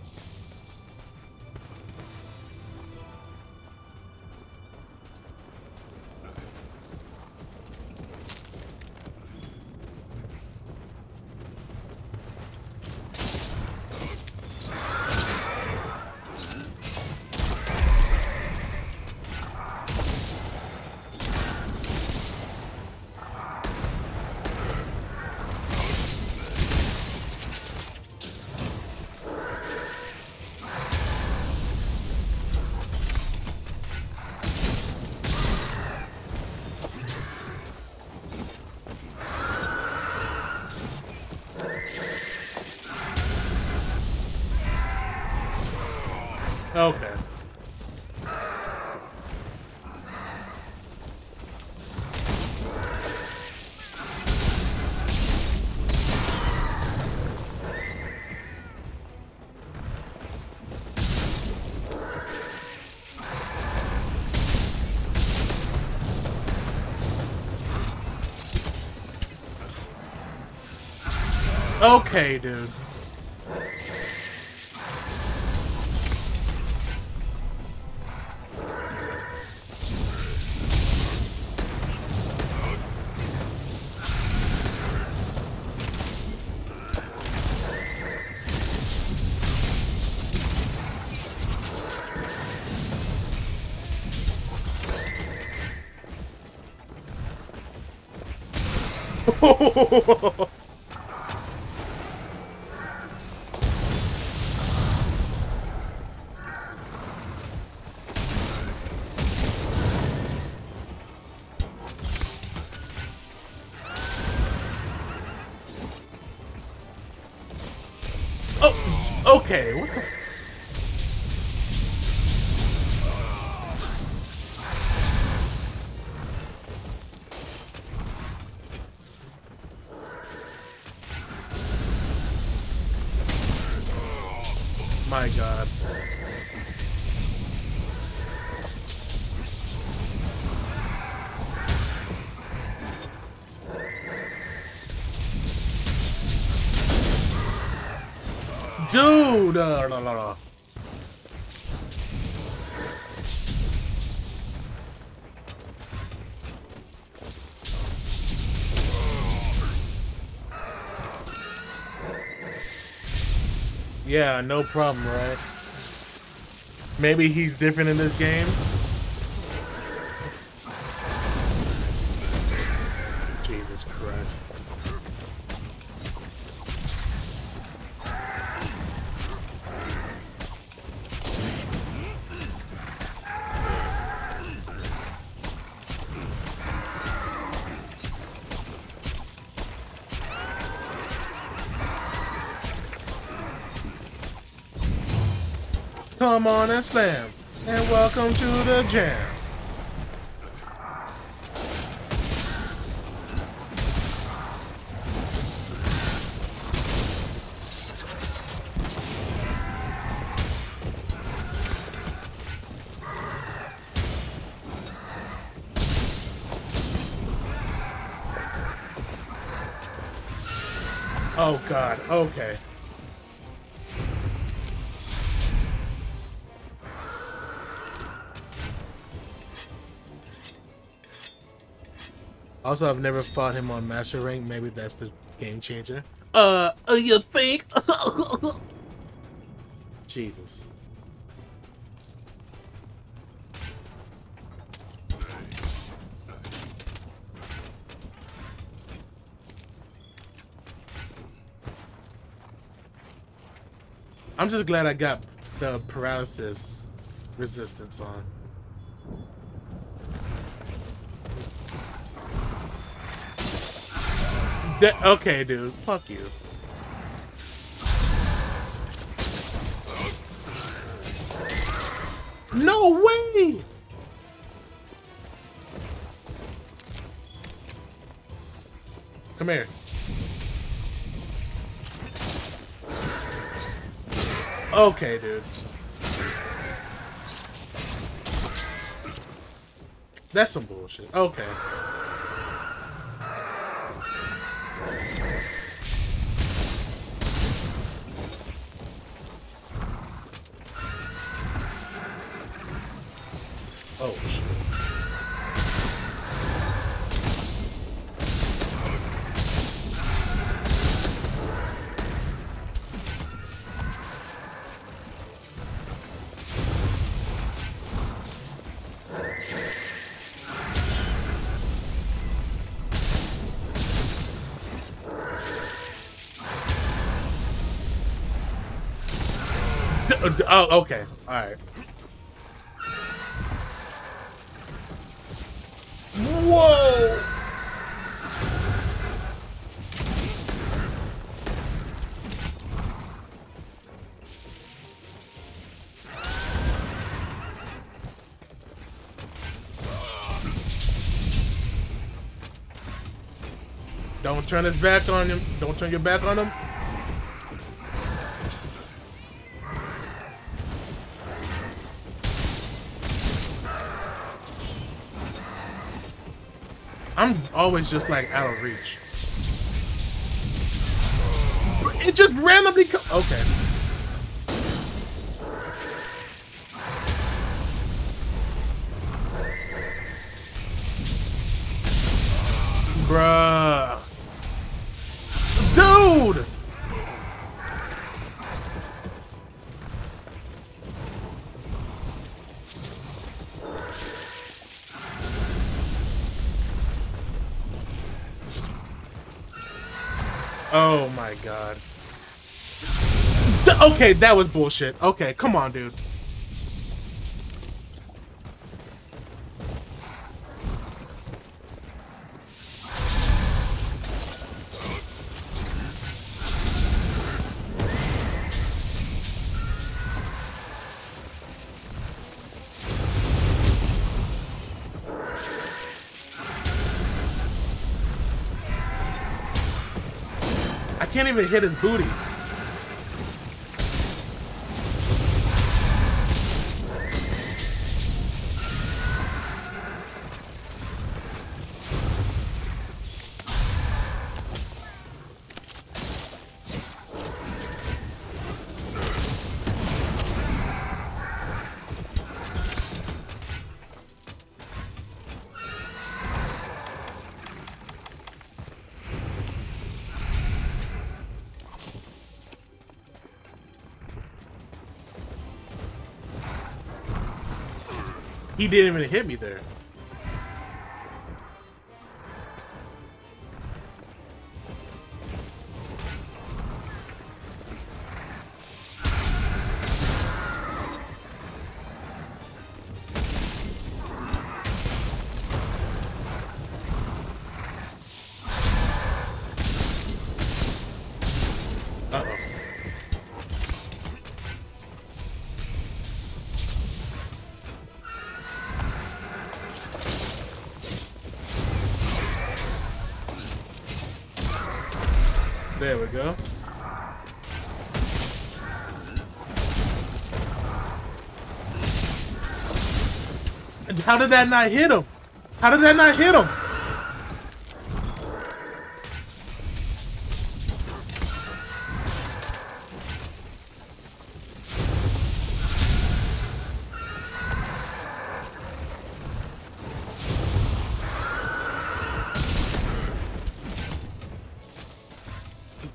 Okay, dude. Yeah, no problem, right? Maybe he's different in this game. Slam. And welcome to the jam. Oh god, okay. Also, I've never fought him on Master Rank. Maybe that's the Game changer. Uh, uh you think? Jesus. I'm just glad I got the paralysis resistance on. Okay, dude. Fuck you. No way! Come here. Okay, dude. That's some bullshit. Okay. Oh, okay. All right. Whoa! Don't turn his back on him. Don't turn your back on him. Always just like out of reach. It just randomly co Okay. Okay, that was bullshit. Okay, come on, dude. I can't even hit his booty. He didn't even hit me there. How did that not hit him? How did that not hit him?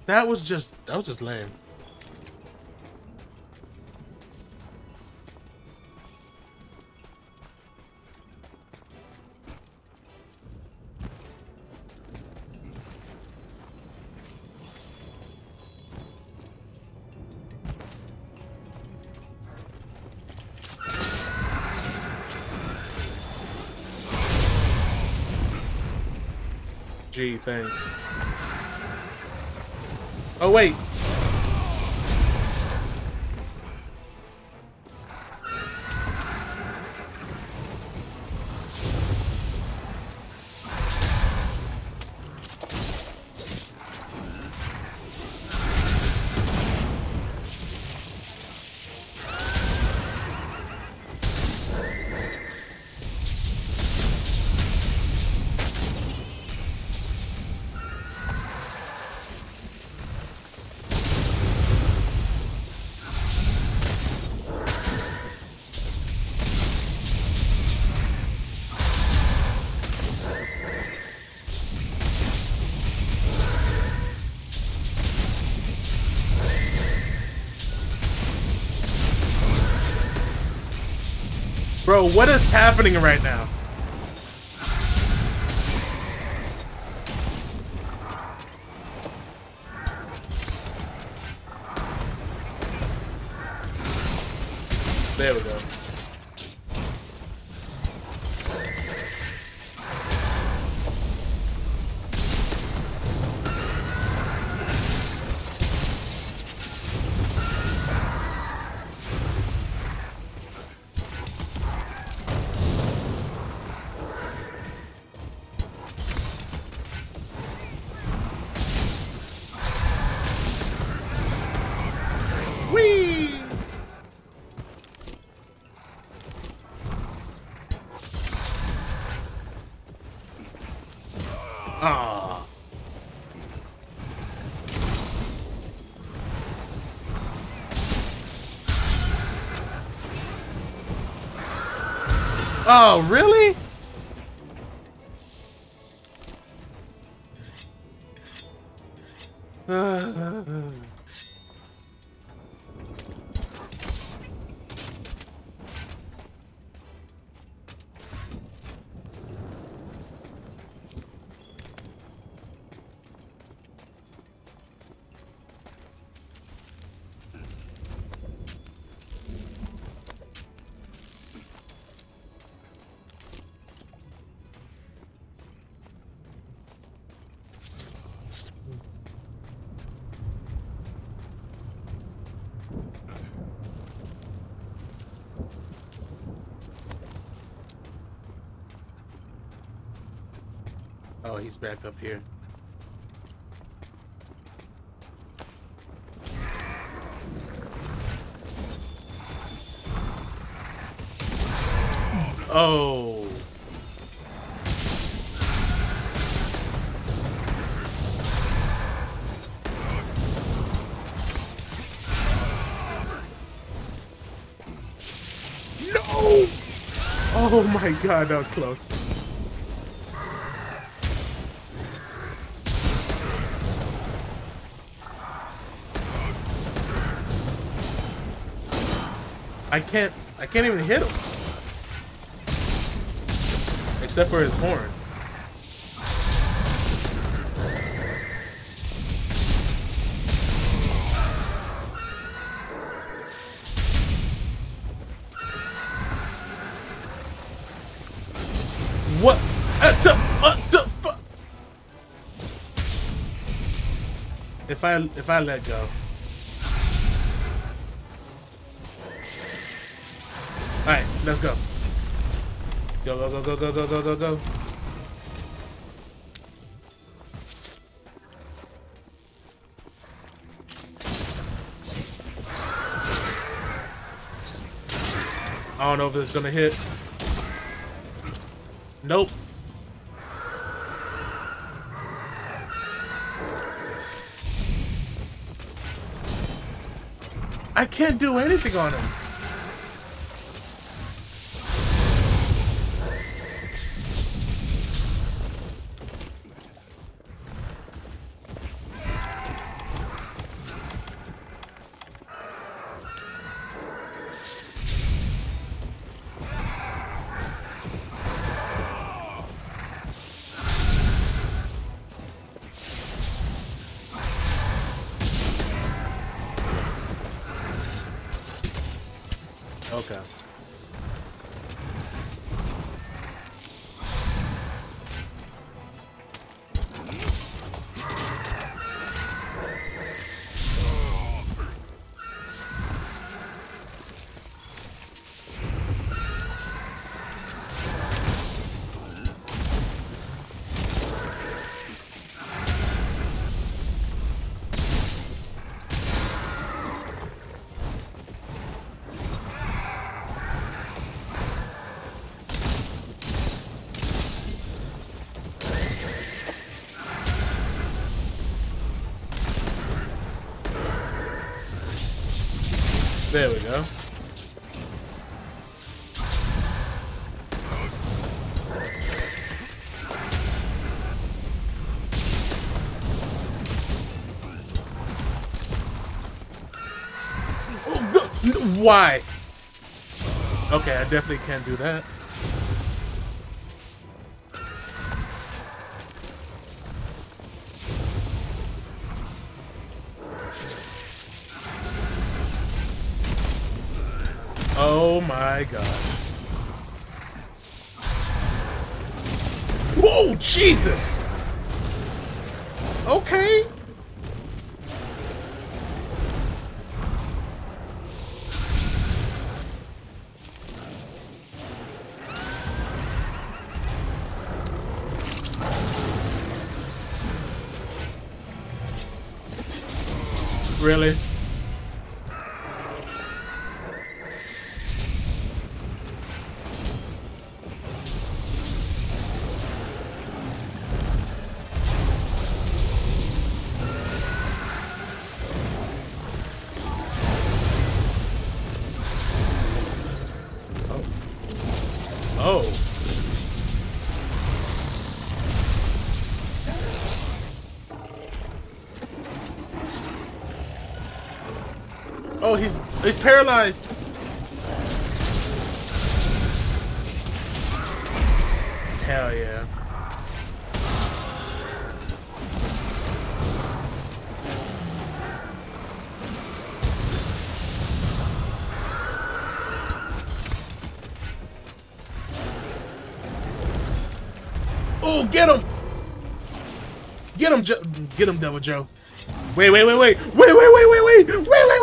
That was just that was just lame. Thanks. Oh wait. What is happening right now? Oh, really? Back up here. Oh. No! Oh my god, that was close. I can't I can't even hit him. Except for his horn. What? The, uh, the fu- if I if I let go. Let's go. Go, go, go, go, go, go, go, go, go. I don't know if is gonna hit. Nope. I can't do anything on him. There we go. Why? Okay, I definitely can't do that. My god. Whoa, Jesus! He's paralyzed. Hell yeah. Oh, get him! Get him, jo get him, Deviljho. Wait, wait, wait, wait, wait, wait, wait, wait, wait, wait, wait.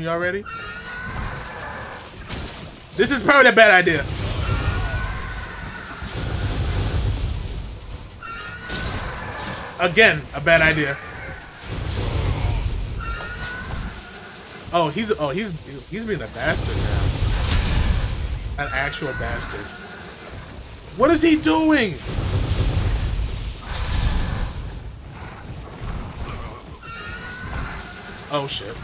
Me already? This is probably a bad idea. Again, a bad idea. Oh, he's oh he's he's being a bastard now. An actual bastard. What is he doing? Oh shit.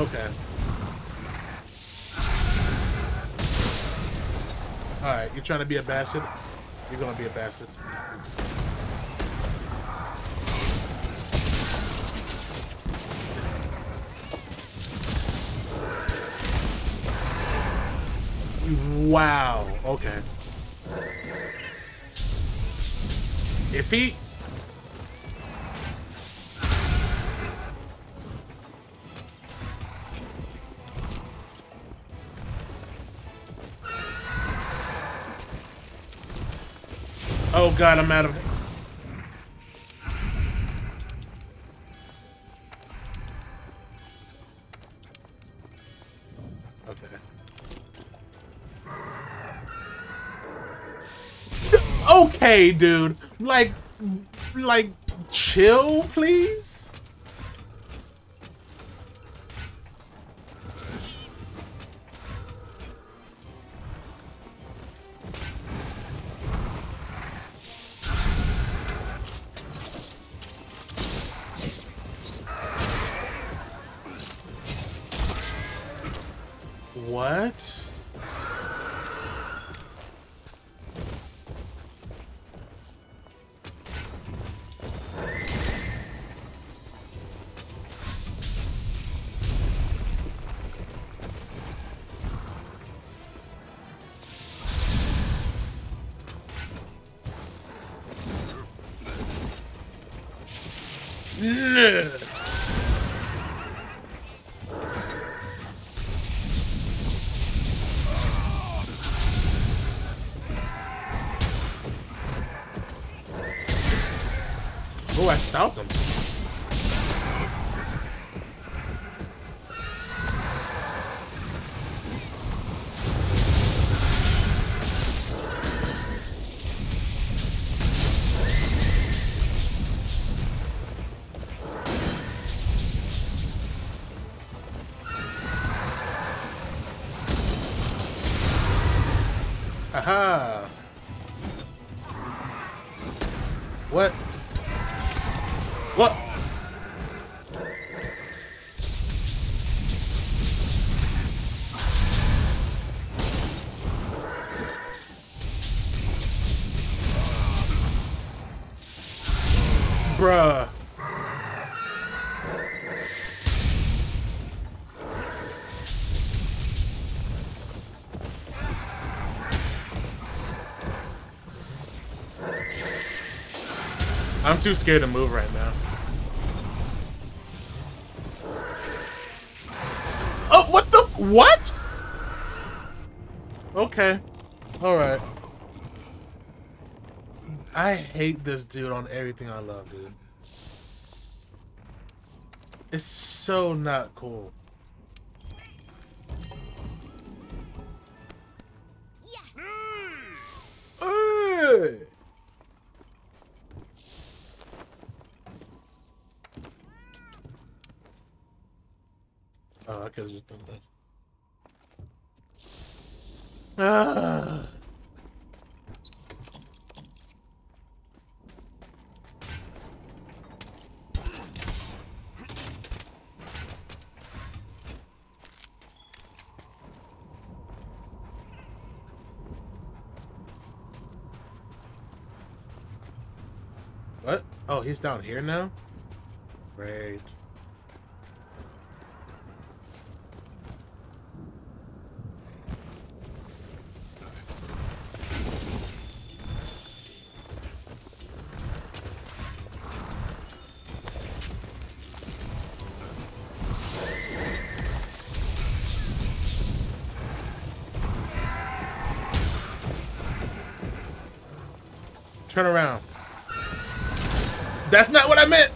Okay. Alright, you're trying to be a bastard? You're gonna be a bastard. Wow. Okay. If he... god, I'm out of. Okay. Okay, dude. Like, like, chill, please. Stopped him. Aha! Too scared to move right now. Oh, what the? What? Okay. Alright. I hate this dude on everything I love, dude. It's so not cool. He's down here now? Great. Turn around. That's not what I meant.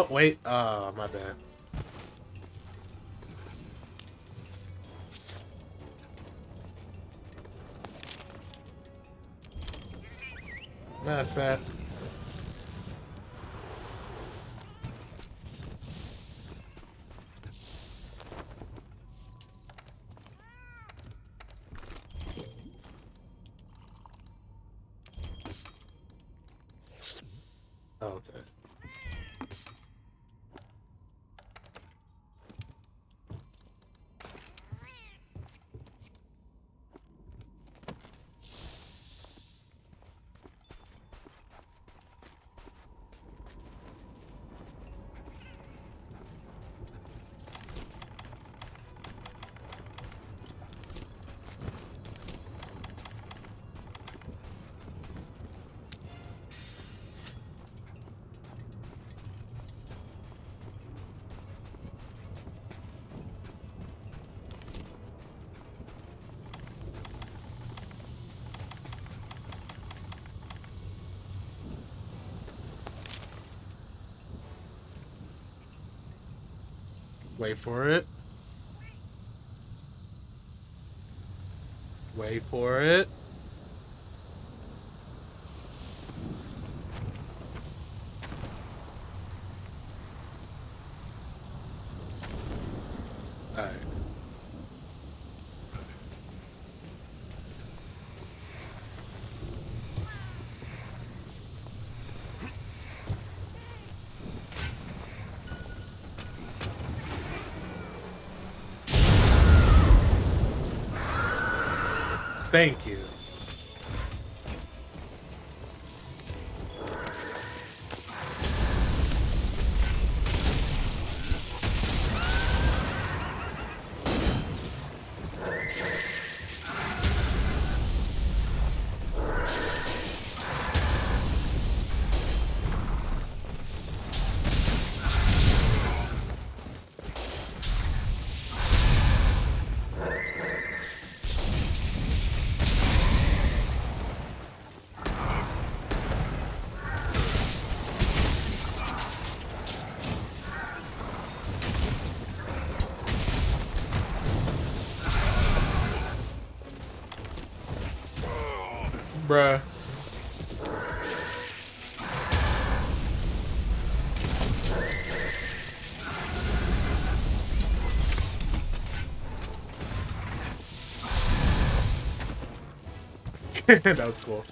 Oh, wait. Uh, my bad. Matter of fact. Wait for it. Wait for it. Alright. Thank you. that was cool.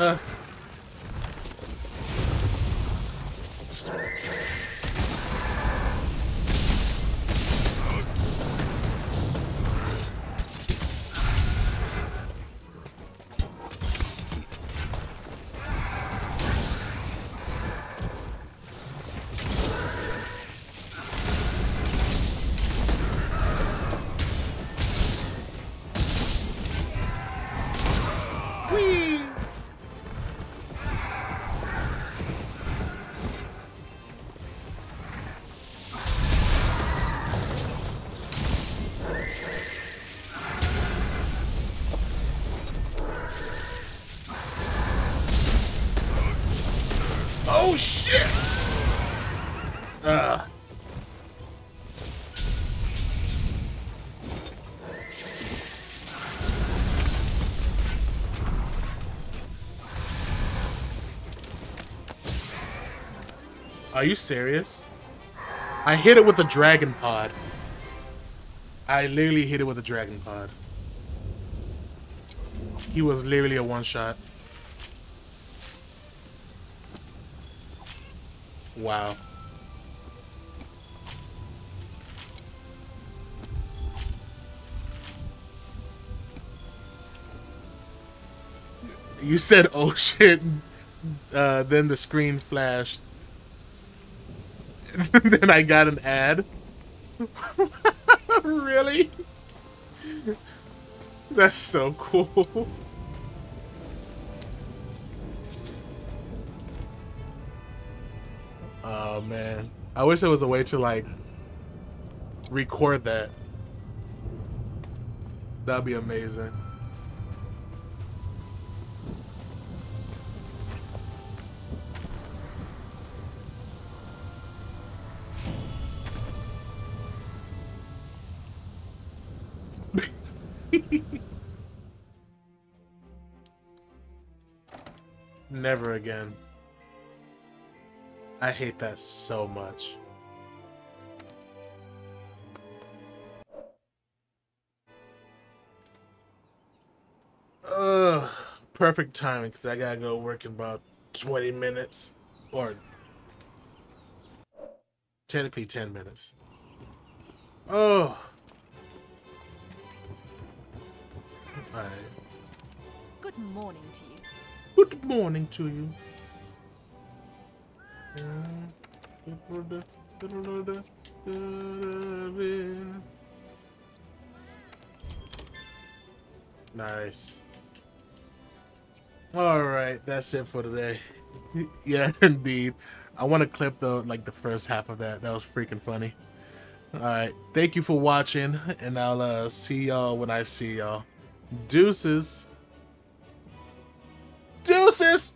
Uh. Are you serious? I hit it with a dragonpod. I literally hit it with a dragonpod. He was literally a one shot. Wow. You said, oh shit. Uh, then the screen flashed. then I got an ad. really? That's so cool. Oh man. I wish there was a way to like record that. That'd be amazing. Hate that so much. Ugh, perfect timing because I gotta go work in about 20 minutes. Or technically 10 minutes. Oh. Alright. Good morning to you. Good morning to you. Nice. Alright, that's it for today. yeah, indeed. I want to clip though, like the first half of that. That was freaking funny. Alright, thank you for watching, and I'll uh, see y'all when I see y'all. Deuces. Deuces!